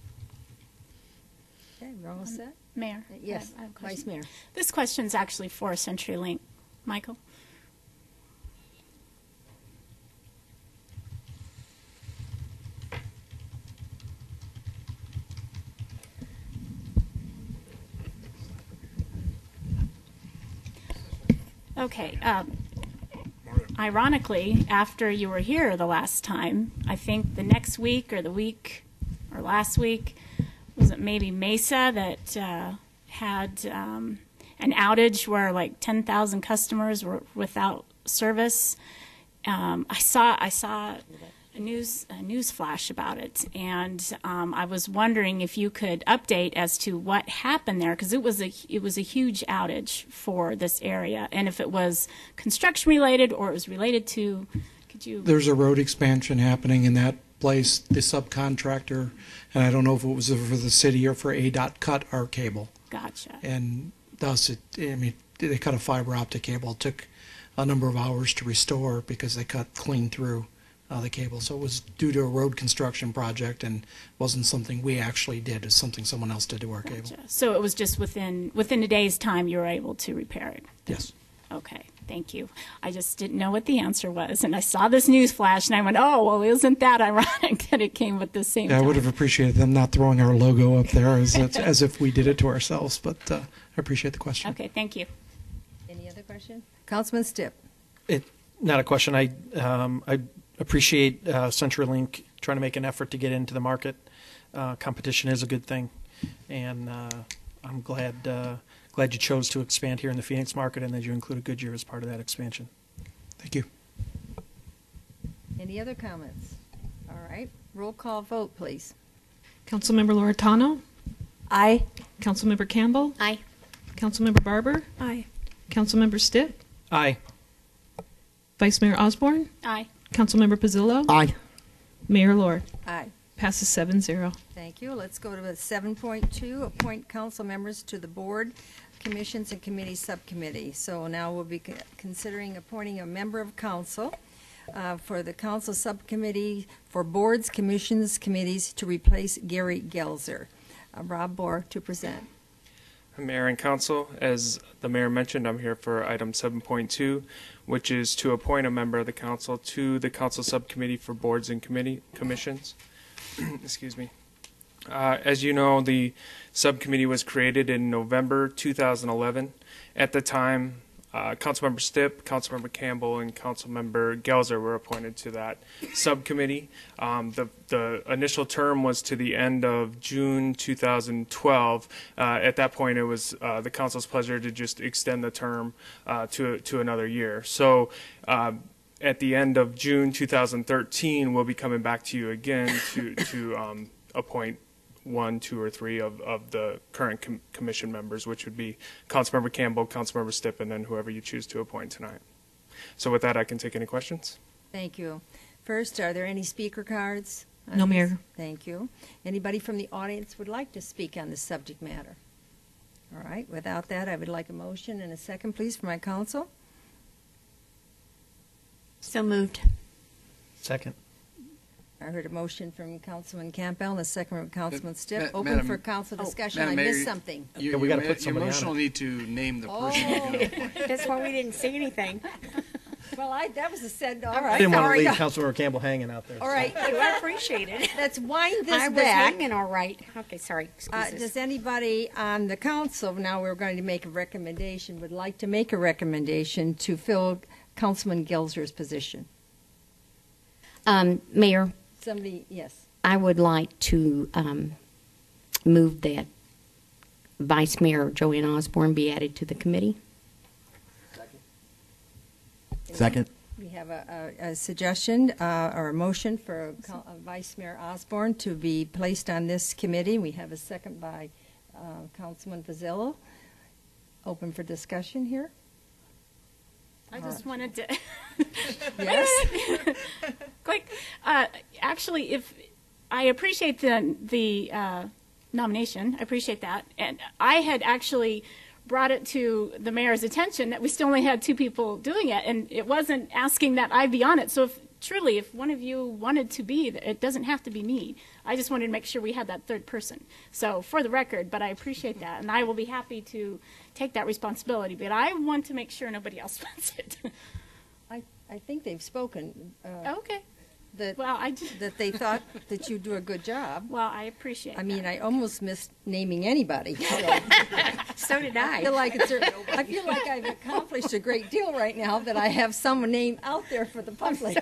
S1: Okay, we're all set?
S3: Mayor?
S1: Yes,
S3: I have a
S1: Vice
S3: question.
S1: Mayor.
S3: This question's actually for CenturyLink. Michael? Okay. Um, ironically, after you were here the last time, I think the next week or the week or last week, was it maybe Mesa that uh, had um, an outage where like 10,000 customers were without service? Um, I saw I saw news a news flash about it, and um, I was wondering if you could update as to what happened there because it was a it was a huge outage for this area, and if it was construction related or it was related to, could you?
S13: There's a road expansion happening in that place. The subcontractor, and I don't know if it was for the city or for ADOT, cut our cable.
S3: Gotcha.
S13: And thus, it, I mean, they cut a fiber optic cable. It took a number of hours to restore because they cut clean through uh, the cable. So it was due to a road construction project and wasn't something we actually did. It's something someone else did to our cable.
S3: Gotcha. So it was just within within a day's time you were able to repair it.
S13: Yes.
S3: Okay, thank you. I just didn't know what the answer was, and I saw this news flash, and I went, "Oh, well, isn't that ironic (laughs) that it came at the same
S13: Yeah, I would have appreciated them not throwing our logo up there as, (laughs) as if we did it to ourselves, but uh, I appreciate the question.
S3: Okay, thank you.
S1: Any other question? Councilman Stipp?
S11: It, not a question. I, um, I appreciate uh, CenturyLink trying to make an effort to get into the market. Uh, competition is a good thing, and uh, I'm glad uh, glad you chose to expand here in the Phoenix market, and that you included Goodyear as part of that expansion.
S13: Thank you.
S1: Any other comments? All right, roll call vote, please.
S6: Councilmember Lauritano?
S1: Aye.
S6: Councilmember Campbell?
S10: Aye.
S6: Councilmember Barber?
S4: Aye.
S6: Councilmember Stipp?
S11: Aye.
S6: Vice Mayor Osborne?
S3: Aye.
S6: Councilmember Pizzillo?
S8: Aye.
S6: Mayor Lord?
S1: Aye.
S6: Passes seven zero.
S1: Thank you. Let's go to seven point two, appoint council members to the board, commissions, and committee subcommittee. So now we'll be considering appointing a member of council uh, for the council subcommittee for boards, commissions, committees to replace Gary Gelzer. Uh, Rob Bohr to present.
S14: Mayor and Council, as the mayor mentioned, I'm here for item 7.2, which is to appoint a member of the council to the council subcommittee for boards and committee commissions. (clears throat) Excuse me. Uh, as you know, the subcommittee was created in November 2011. At the time, uh, Councilmember Stipp, Councilmember Campbell, and Councilmember Gelzer were appointed to that subcommittee. Um, the, the initial term was to the end of June 2012. Uh, at that point, it was uh, the council's pleasure to just extend the term uh, to to another year. So. Um, at the end of June 2013, we'll be coming back to you again to to um, appoint one, two, or three of, of the current com- commission members, which would be Councilmember Campbell, Councilmember Stipp, and then whoever you choose to appoint tonight. So with that, I can take any questions.
S1: Thank you. First, are there any speaker cards?
S6: No,
S1: this?
S6: Mayor.
S1: Thank you. Anybody from the audience would like to speak on this subject matter? All right, without that, I would like a motion and a second, please, for my council.
S10: So moved.
S11: Second.
S1: I heard a motion from Councilman Campbell and a second from Councilman Stipp.
S15: Ma-
S1: Open
S15: Madam-
S1: for council
S10: Oh,
S1: discussion.
S15: Madam
S1: I
S15: Mayor,
S1: missed something.
S15: You,
S11: Okay, we gotta
S15: you,
S11: put
S15: you
S11: somebody on
S15: emotional need to name the person you're going to appoint.
S10: That's why we didn't say anything.
S1: Well, I, that was a said, all
S11: I
S1: right.
S11: didn't want to
S1: sorry.
S11: leave Councilmember Campbell hanging out there.
S1: All right,
S10: I appreciate it.
S1: let's wind this
S10: I was
S1: back.
S10: hanging all right. Okay, sorry.
S1: Uh,
S10: Excuse.
S1: Does anybody on the council, now we're going to make a recommendation, would like to make a recommendation to fill Councilman Gelzer's position?
S10: Um, Mayor,
S1: Somebody, yes.
S10: I would like to um, move that Vice Mayor Joanne Osborne be added to the committee.
S8: Second.
S1: We have a, a, a suggestion uh, or a motion for Coun- uh, Vice Mayor Osborne to be placed on this committee. We have a second by uh, Councilman Pizzillo. Open for discussion here.
S3: I just wanted to. (laughs)
S1: Yes. (laughs)
S3: Quick, uh, actually, if I appreciate the the uh, nomination, I appreciate that, and I had actually brought it to the mayor's attention that we still only had two people doing it, and it wasn't asking that I be on it. So if truly, if one of you wanted to be, it doesn't have to be me. I just wanted to make sure we had that third person. So for the record, but I appreciate that, and I will be happy to take that responsibility. But I want to make sure nobody else (laughs) wants it.
S1: I, I think they've spoken. uh,
S3: okay.
S1: That,
S3: Well, I just,
S1: that they thought that you do a good job.
S3: well, I appreciate.
S1: I mean,
S3: that.
S1: I almost missed naming anybody. so. (laughs)
S10: So did
S1: I feel like it's, a- I feel like I've accomplished a great deal right now that I have some name out there for the public.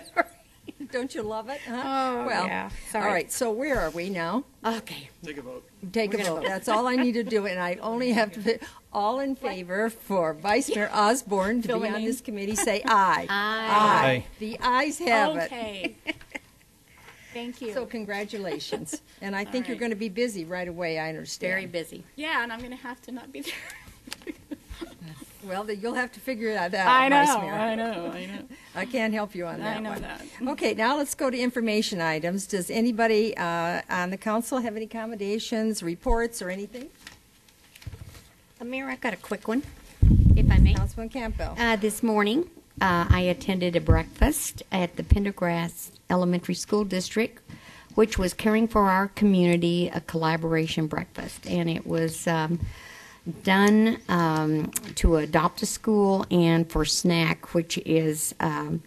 S1: (laughs) Don't you love it? Huh?
S10: Oh,
S1: well,
S10: yeah.
S1: All
S10: Sorry.
S1: right. So where are we now?
S10: Okay.
S11: Take a vote.
S1: Take a
S10: We're gonna
S1: vote. That's all I need to do, and I only have to. Fit, all in (laughs) favor for Vice Mayor Osborne to
S3: Fill
S1: be
S3: the
S1: on
S3: name.
S1: this committee, say (laughs) aye.
S10: Aye.
S11: Aye.
S1: The ayes have it.
S3: okay. Thank you.
S1: So congratulations, and I think you're
S3: right.
S1: going to be busy right away. I understand.
S10: Very busy.
S3: yeah, and I'm going to have to not be there.
S1: Well, then you'll have to figure that out.
S3: I know, I know, I know. (laughs)
S1: I can't help you on that
S3: I know
S1: one.
S3: that. (laughs)
S1: Okay, now let's go to information items. Does anybody uh, on the council have any accommodations, reports, or anything?
S10: Uh, Mayor, I've got a quick one, if I may.
S1: Councilman Campbell.
S10: Uh, this morning, uh, I attended a breakfast at the Pendergast Elementary School District, which was caring for our community a collaboration breakfast, and it was um, done um, to adopt a school and for snack, which is um,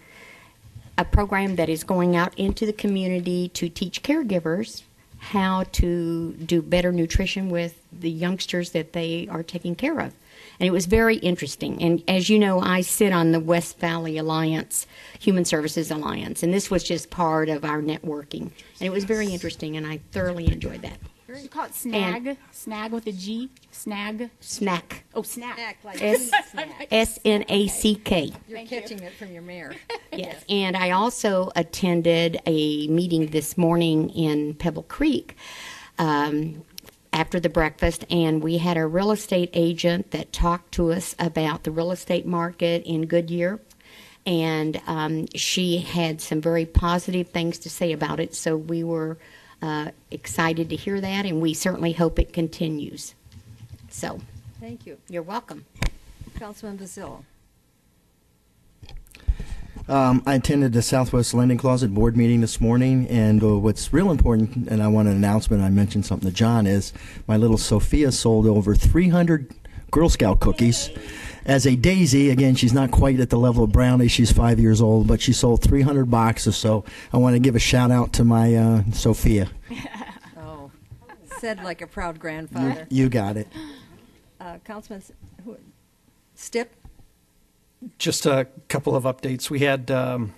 S10: a program that is going out into the community to teach caregivers how to do better nutrition with the youngsters that they are taking care of. And it was very interesting. And as you know, I sit on the West Valley Alliance, Human Services Alliance, and this was just part of our networking. And it was very interesting, and I thoroughly enjoyed that.
S3: You call it snag? snag with a G? Snag?
S10: Snack.
S3: Oh, snack.
S1: Act like
S10: S (laughs)
S1: snack.
S10: S N A C K.
S1: You're catching it from your mayor. (laughs)
S10: Yes, and I also attended a meeting this morning in Pebble Creek um, after the breakfast, and we had a real estate agent that talked to us about the real estate market in Goodyear. And um, she had some very positive things to say about it, so we were uh, excited to hear that, and we certainly hope it continues. So,
S1: Thank you.
S10: you're welcome.
S1: Councilman Pizzillo.
S8: Um, I attended the Southwest Lending Closet board meeting this morning, and uh, what's real important, and I want an announcement. I mentioned something to John is my little Sophia sold over 300 Girl Scout cookies as a daisy. Again, she's not quite at the level of Brownie. She's five years old, but she sold 300 boxes. So I want to give a shout out to my uh, Sophia. (laughs)
S1: Oh, said like a proud grandfather.
S8: you got it.
S1: Uh, Councilman who, Stipp.
S11: Just a couple of updates. We had, um,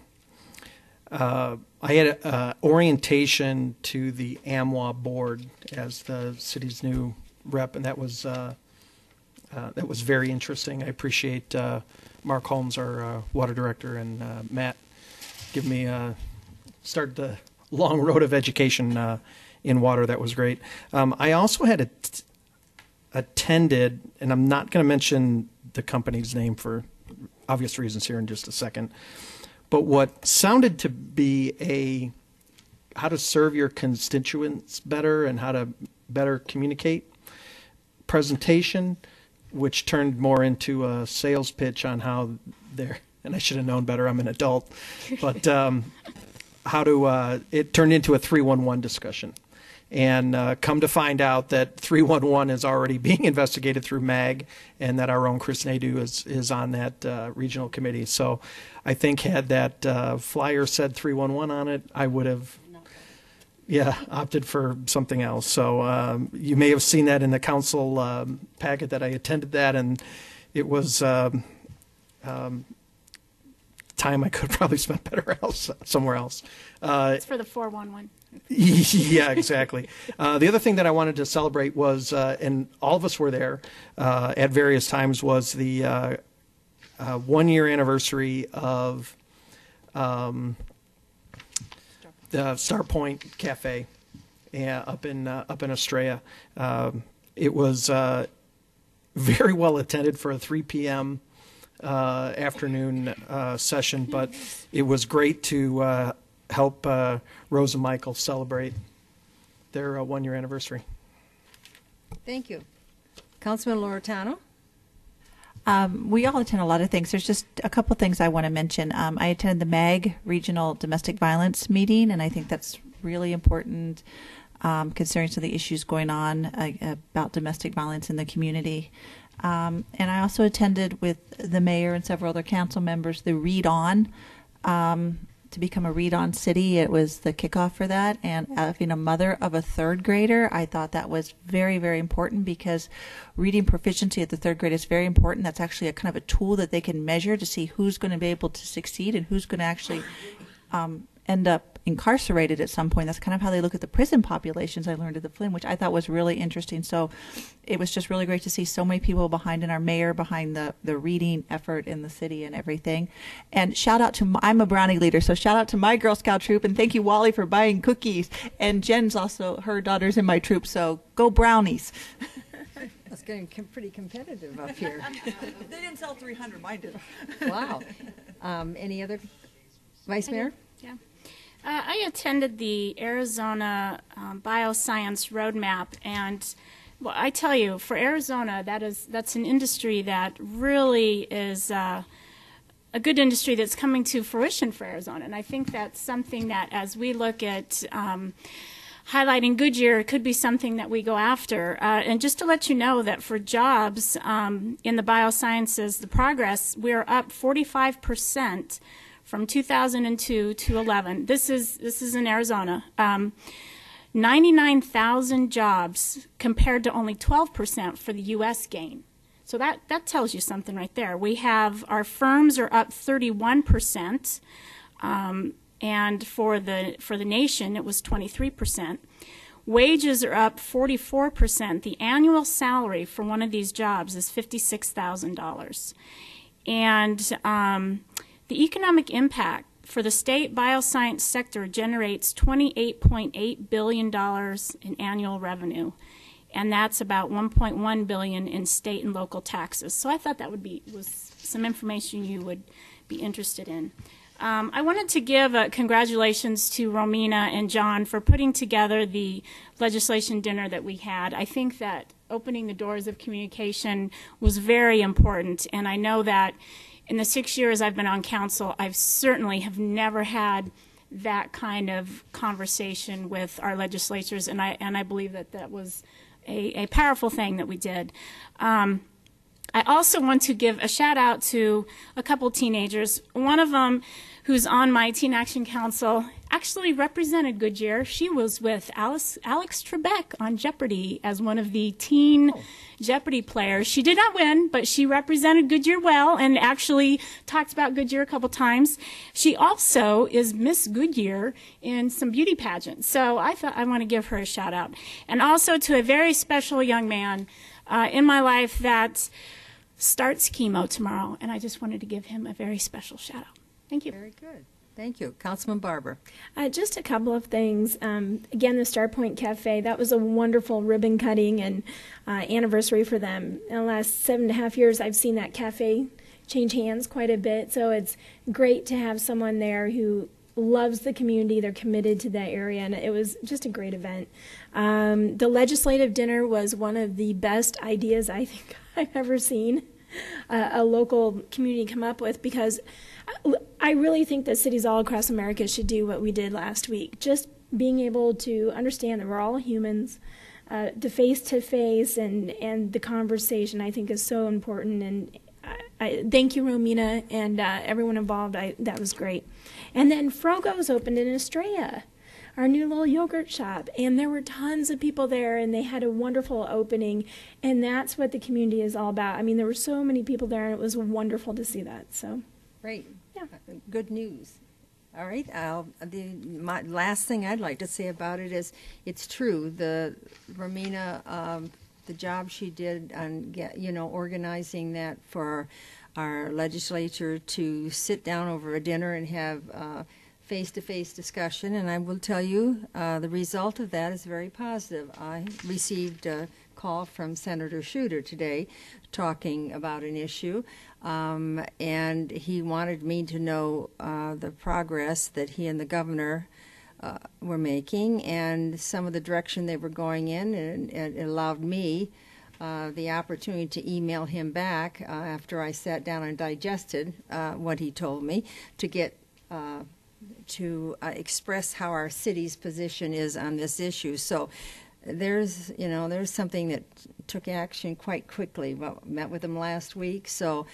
S11: uh, I had uh, orientation to the AMWA board as the city's new rep, and that was uh, uh, that was very interesting. I appreciate uh, Mark Holmes, our uh, water director, and uh, Matt give me uh, started the long (laughs) road of education in water. That was great. Um, I also had attended, and I'm not going to mention the company's name for obvious reasons here in just a second, but what sounded to be a how to serve your constituents better and how to better communicate presentation, which turned more into a sales pitch on how they're, and I should have known better, I'm an adult, but um, how to, uh, it turned into a 311 discussion. And uh, come to find out that 311 is already (laughs) being investigated through MAG, and that our own Chris Nadu is is on that uh, regional committee. So, I think had that uh, flyer said 311 on it, I would have yeah, opted for something else. So um, you may have seen that in the council um, packet that I attended that, and it was um, um, time I could (laughs) probably spend better (laughs) else somewhere else. Uh,
S3: It's for the 411. (laughs)
S11: yeah, exactly. Uh, the other thing that I wanted to celebrate was, uh, and all of us were there uh, at various times, was the uh, uh, one year anniversary of um, the Starpointe Cafe yeah, up in uh, up in Estrella. Um, it was uh, very well attended for a 3 p.m. Uh, afternoon uh, session, but it was great to uh, help uh, Rose and Michael celebrate their uh, one year anniversary.
S1: Thank you. Councilman Lauritano?
S2: Um, we all attend a lot of things. There's just a couple things I want to mention. Um, I attended the MAG Regional Domestic Violence meeting, and I think that's really important um, considering some of the issues going on uh, about domestic violence in the community. Um, and I also attended with the mayor and several other council members the Read On um, to become a Read On city. It was the kickoff for that. And uh, being a mother of a third grader, I thought that was very, very important because reading proficiency at the third grade is very important. That's actually a kind of a tool that they can measure to see who's going to be able to succeed and who's going to actually um, end up incarcerated at some point. That's kind of how they look at the prison populations. I learned at the Flynn, which I thought was really interesting. So it was just really great to see so many people behind, and our mayor behind the the reading effort in the city and everything. And shout out to my, I'm a Brownie leader, so shout out to my Girl Scout troop, and thank you Wally for buying cookies. And Jen's also her daughter's in my troop, so go Brownies. (laughs)
S1: That's getting com- pretty competitive up here. (laughs)
S2: they didn't sell 300, mine did.
S1: Wow. (laughs) Um, Any other, Vice Mayor?
S3: Yeah. Uh, I attended the Arizona um, Bioscience Roadmap, and well, I tell you, for Arizona, that is that's an industry that really is uh, a good industry that's coming to fruition for Arizona, and I think that's something that, as we look at um, highlighting Goodyear, could be something that we go after. Uh, and just to let you know that for jobs um, in the biosciences, the progress, we're up 45 percent from 2002 to 11. This is this is in Arizona. Um, 99,000 jobs compared to only 12% for the U.S. gain. So that that tells you something right there. We have our firms are up 31%, um, and for the for the nation it was 23%. Wages are up 44%. The annual salary for one of these jobs is $56,000, and um, the economic impact for the state bioscience sector generates $28.8 billion in annual revenue, and that's about 1.1 billion in state and local taxes. So I thought that would be was some information you would be interested in. Um, I wanted to give uh, congratulations to Romina and John for putting together the legislation dinner that we had. I think that opening the doors of communication was very important, and I know that in the six years I've been on council, I've certainly have never had that kind of conversation with our legislatures, and I and I believe that that was a, a powerful thing that we did. Um, I also want to give a shout out to a couple teenagers. One of them, who's on my Teen Action Council, actually represented Goodyear. She was with Alice, Alex Trebek on Jeopardy as one of the teen Jeopardy players. She did not win, but she represented Goodyear well and actually talked about Goodyear a couple times. She also is Miss Goodyear in some beauty pageants. So I thought I want to give her a shout out. And also to a very special young man uh, in my life that starts chemo tomorrow, and I just wanted to give him a very special shout out. Thank you.
S1: Very good. Thank you. Councilman Barber.
S15: Uh, just a couple of things. Um, again, the Starpointe Cafe, that was a wonderful ribbon cutting and uh, anniversary for them. In the last seven and a half years, I've seen that cafe change hands quite a bit. So it's great to have someone there who loves the community. They're committed to that area, and it was just a great event. Um, the legislative dinner was one of the best ideas I think (laughs) I've ever seen uh, a local community come up with because I really think that cities all across America should do what we did last week. Just being able to understand that we're all humans, uh, the face to face and and the conversation, I think is so important. And I, I thank you, Romina, and uh, everyone involved. I that was great. And then Frogo's opened in Estrella our new little yogurt shop and there were tons of people there and they had a wonderful opening and that's what the community is all about i mean there were so many people there and it was wonderful to see that so
S1: Great. Yeah. Good news. All right. I'll, the my last thing I'd like to say about it is, it's true. The Romina, um, the job she did on get, you know organizing that for our legislature to sit down over a dinner and have uh, face-to-face discussion. And I will tell you, uh, the result of that is very positive. I received a call from Senator Shooter today, talking about an issue. Um, and he wanted me to know uh, the progress that he and the governor uh, were making and some of the direction they were going in, and, it allowed me uh, the opportunity to email him back uh, after I sat down and digested uh, what he told me to get uh, to express how our city's position is on this issue. So there's you know there's something that took action quite quickly. Well, met with them last week, so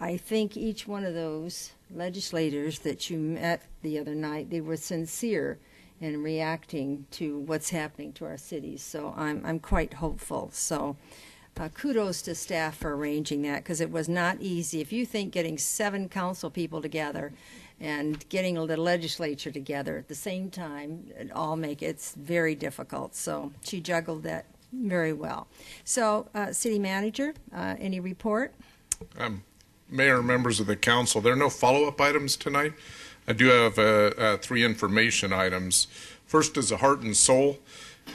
S1: I think each one of those legislators that you met the other night, they were sincere in reacting to what's happening to our cities. So I'm I'm quite hopeful. So. Uh, kudos to staff for arranging that because it was not easy. If you think getting seven council people together and getting the legislature together at the same time, it all make it's very difficult. So she juggled that very well. So, uh, city manager, uh, any report?
S16: Um, Mayor, members of the council, there are no follow-up items tonight. I do have uh, uh, three information items. First is a Heart and Soul.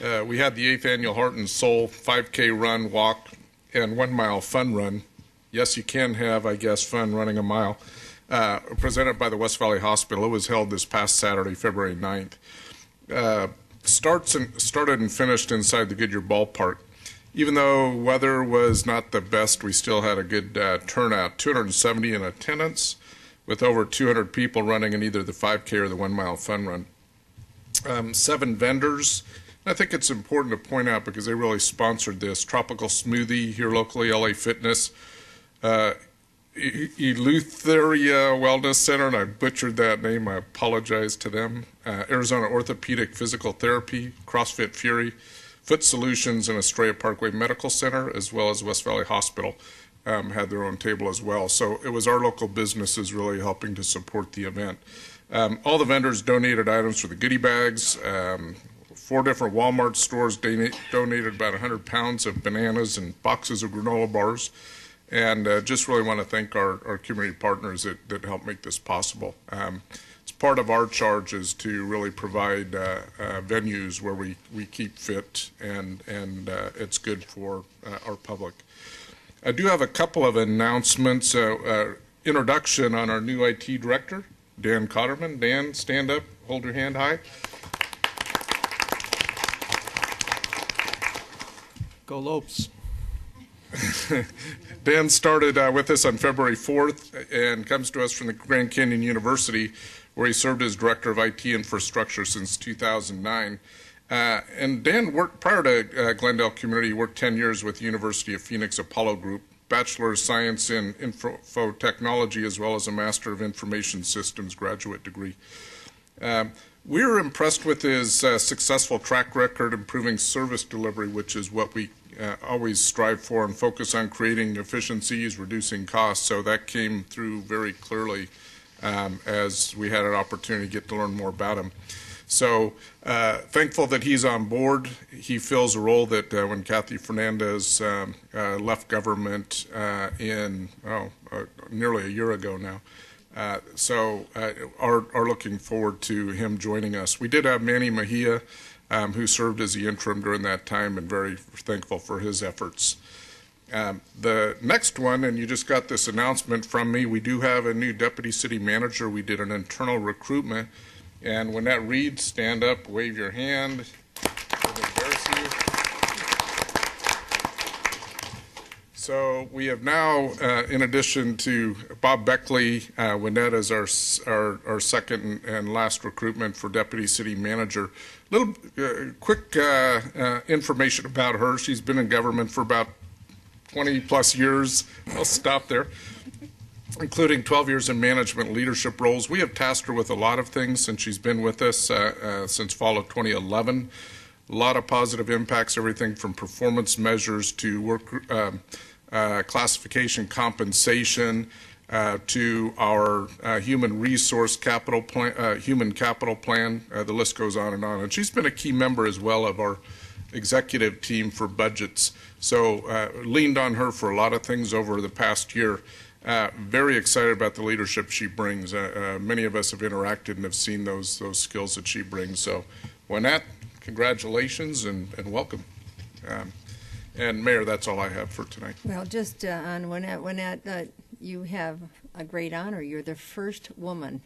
S16: Uh, we had the eighth annual Heart and Soul 5K run, walk, and one mile fun run. Yes, you can have, I guess, fun running a mile. Uh, presented by the West Valley Hospital. It was held this past Saturday, February 9th. Uh, starts and started and finished inside the Goodyear Ballpark. Even though weather was not the best, we still had a good uh, turnout. 270 in attendance, with over 200 people running in either the 5K or the one mile fun run. Um, seven vendors. I think it's important to point out because they really sponsored this. Tropical Smoothie here locally, LA Fitness, uh, Eleutheria Wellness Center, and I butchered that name. I apologize to them. Uh, Arizona Orthopedic Physical Therapy, CrossFit Fury, Foot Solutions, and Estrella Parkway Medical Center, as well as West Valley Hospital, um, had their own table as well. So it was our local businesses really helping to support the event. Um, all the vendors donated items for the goodie bags. Um, four different Walmart stores donated about 100 pounds of bananas and boxes of granola bars. And uh, just really want to thank our, our community partners that, that helped make this possible. Um, it's part of our charge is to really provide uh, uh, venues where we, we keep fit and, and uh, it's good for uh, our public. I do have a couple of announcements. Uh, introduction on our new IT director, Dan Cotterman. Dan, stand up, hold your hand high.
S11: Go Lopes. (laughs)
S16: Dan started uh, with us on February 4th and comes to us from the Grand Canyon University, where he served as director of IT infrastructure since 2009. Uh, and Dan worked prior to uh, Glendale Community, worked 10 years with the University of Phoenix Apollo Group, Bachelor of Science in Info Technology, as well as a Master of Information Systems graduate degree. Um, We're impressed with his uh, successful track record improving service delivery, which is what we uh, always strive for and focus on creating efficiencies, reducing costs. So that came through very clearly um, as we had an opportunity to get to learn more about him. So uh, thankful that he's on board. He fills a role that uh, when Kathy Fernandez um, uh, left government uh, in oh, uh, nearly a year ago now. Uh, so are, are looking forward to him joining us. We did have Manny Mejia um, who served as the interim during that time, and very thankful for his efforts. Um, the next one, and you just got this announcement from me, we do have a new deputy city manager. We did an internal recruitment, and when that reads, stand up, wave your hand. So we have now, uh, in addition to Bob Beckley, uh, is our, our, our second and last recruitment for deputy city manager. Little, uh, quick, uh, uh, information about her. She's been in government for about 20 plus years. I'll stop there. Including 12 years in management leadership roles. We have tasked her with a lot of things since she's been with us, uh, uh, since fall of 2011. A lot of positive impacts, everything from performance measures to work um, uh, classification compensation uh, to our uh, human resource capital plan, uh, human capital plan. The list goes on and on. And she's been a key member as well of our executive team for budgets. So uh, leaned on her for a lot of things over the past year. Uh, very excited about the leadership she brings. Uh, many of us have interacted and have seen those those skills that she brings. So, Juanette, congratulations and, and welcome. Um, and Mayor, that's all I have for tonight.
S1: Well, just uh, on Winnett, Winnett, uh, you have a great honor. You're the first woman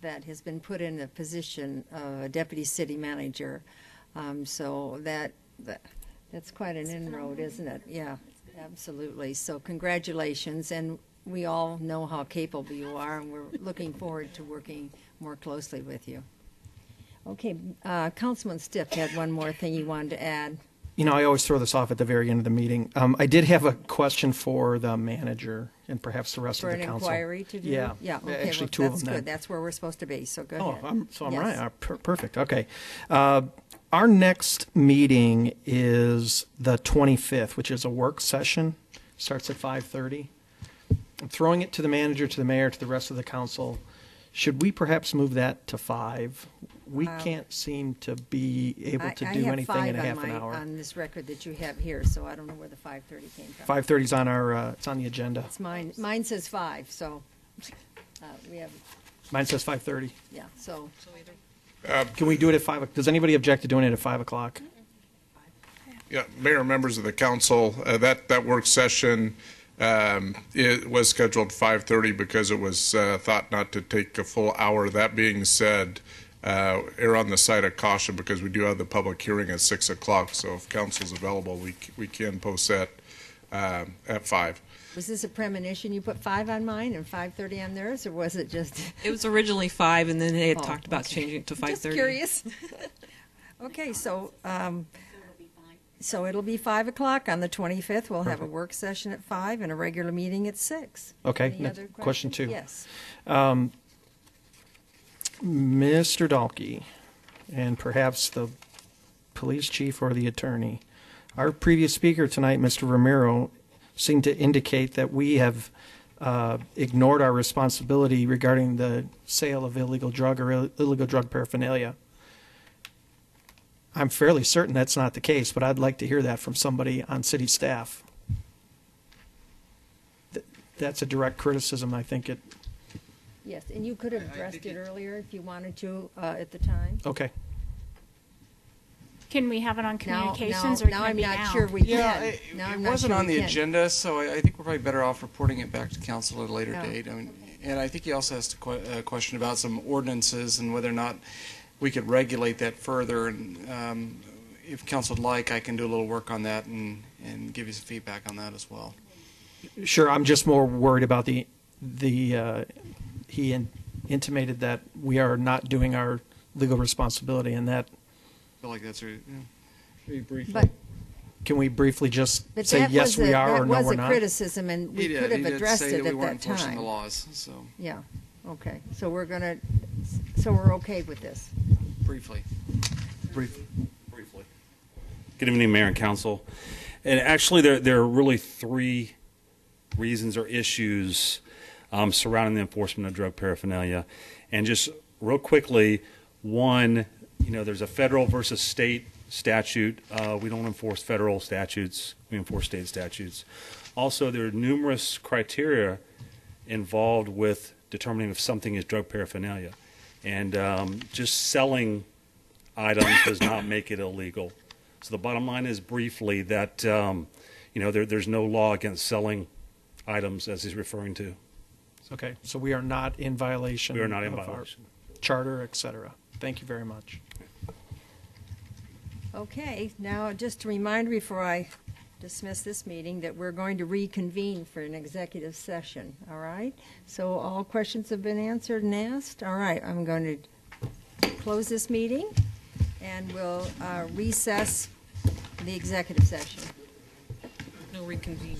S1: that has been put in the position of a deputy city manager. Um, so that, that that's quite an inroad, isn't it? Yeah, absolutely. So congratulations, and we all know how capable you are, and we're looking forward to working more closely with you. Okay, uh, Councilman Stipp had one more thing he wanted to add.
S11: You know, I always throw this off at the very end of the meeting. Um, I did have a question for the manager and perhaps the rest
S1: For
S11: of
S1: an
S11: the council.
S1: inquiry to do?
S11: Yeah.
S1: Yeah, okay,
S11: Actually,
S1: well,
S11: two
S1: that's
S11: of them.
S1: good. That's where we're supposed to be, so go
S11: Oh,
S1: ahead.
S11: I'm, so I'm
S1: Yes.
S11: right. Uh, per- perfect. Okay. Uh, our next meeting is the 25th, which is a work session. Starts at 5:30. I'm throwing it to the manager, to the mayor, to the rest of the council. Should we perhaps move that to five? We
S1: Um,
S11: can't seem to be able
S1: I-
S11: to
S1: I
S11: do anything in a
S1: five
S11: half
S1: on
S11: an
S1: my-
S11: hour.
S1: On this record that you have here, so I don't know where the 5:30 came from.
S11: 5:30 is on our. Uh, it's on the agenda.
S1: It's mine, mine says five, so uh, we have,
S11: Mine says 5:30.
S1: yeah, so.
S11: Can we do it at five? o- Does anybody object to doing it at five o'clock?
S16: Yeah, Mayor, members of the council, uh, that, that work session, um, it was scheduled 5:30 because it was, uh, thought not to take a full hour. That being said, uh, err on the side of caution because we do have the public hearing at 6 o'clock. So if council's available, we, c- we can post that, um, at 5.
S1: Was this a premonition? You put five on mine and 5:30 on theirs, or was it just?
S6: It was originally five, and then they had
S1: Oh,
S6: talked about
S1: okay.
S6: changing it to
S1: Just
S6: 5:30.
S1: curious. (laughs) Okay, so, um, so it'll be 5 o'clock on the 25th. We'll have a work session at 5 and a regular meeting at 6.
S11: Okay,
S1: Any
S11: next-
S1: other
S11: question two.
S1: Yes.
S11: Um, Mr. Dalke, and perhaps the police chief or the attorney, our previous speaker tonight, Mr. Romero, seemed to indicate that we have uh, ignored our responsibility regarding the sale of illegal drug or ill- illegal drug paraphernalia. I'm fairly certain that's not the case, but I'd like to hear that from somebody on city staff. Th- That's a direct criticism, I think it,
S1: Yes, and you could have addressed it earlier if you wanted to uh, at the time.
S11: okay.
S3: Can we have it on
S1: Now-
S3: communications
S1: now-
S3: or can it
S1: I'm not
S3: now?
S1: sure we
S17: Yeah,
S1: can.
S17: it,
S1: Now
S17: it
S1: I'm not
S17: wasn't
S1: sure
S17: on
S1: we
S17: the
S1: can.
S17: agenda, so I, I think we're probably better off reporting it back to council at a later
S1: Yeah.
S17: date. I mean, and I think he also asked a, que- a question about some ordinances and whether or not we could regulate that further. And um, if council would like, I can do a little work on that and, and give you some feedback on that as well.
S11: Sure, I'm just more worried about the, the, uh, he in- intimated that we are not doing our legal responsibility and that,
S17: I feel like that's a, yeah. Maybe briefly.
S1: But,
S11: can we briefly just
S1: but
S11: say,
S1: that
S11: yes,
S1: was a,
S11: we are,
S1: that
S11: or no,
S1: was
S11: we're
S1: a
S11: not?
S1: criticism, and we
S17: He did.
S1: could have
S17: He did
S1: addressed
S17: say
S1: it
S17: that we
S1: at
S17: weren't
S1: that
S17: enforcing
S1: time.
S17: the laws, so
S1: Yeah, okay, so we're gonna, so we're okay with this.
S17: briefly.
S11: Briefly.
S17: Briefly.
S18: Good evening, Mayor and Council. And actually, there, there are really three reasons or issues um, surrounding the enforcement of drug paraphernalia. And just real quickly, one, you know, there's a federal versus state statute. Uh, we don't enforce federal statutes, we enforce state statutes. Also, there are numerous criteria involved with determining if something is drug paraphernalia. And um, just selling items does not make it illegal. So the bottom line is briefly that, um, you know, there, there's no law against selling items as he's referring to.
S11: Okay, so we are not in violation.
S18: We are not in
S11: of our
S18: violation.
S11: Charter, et cetera. Thank you very much.
S1: Okay, now, just a reminder before I dismiss this meeting, that we're going to reconvene for an executive session, all right? So all questions have been answered and asked? All right, I'm going to close this meeting, and we'll uh, recess the executive session.
S6: No reconvene.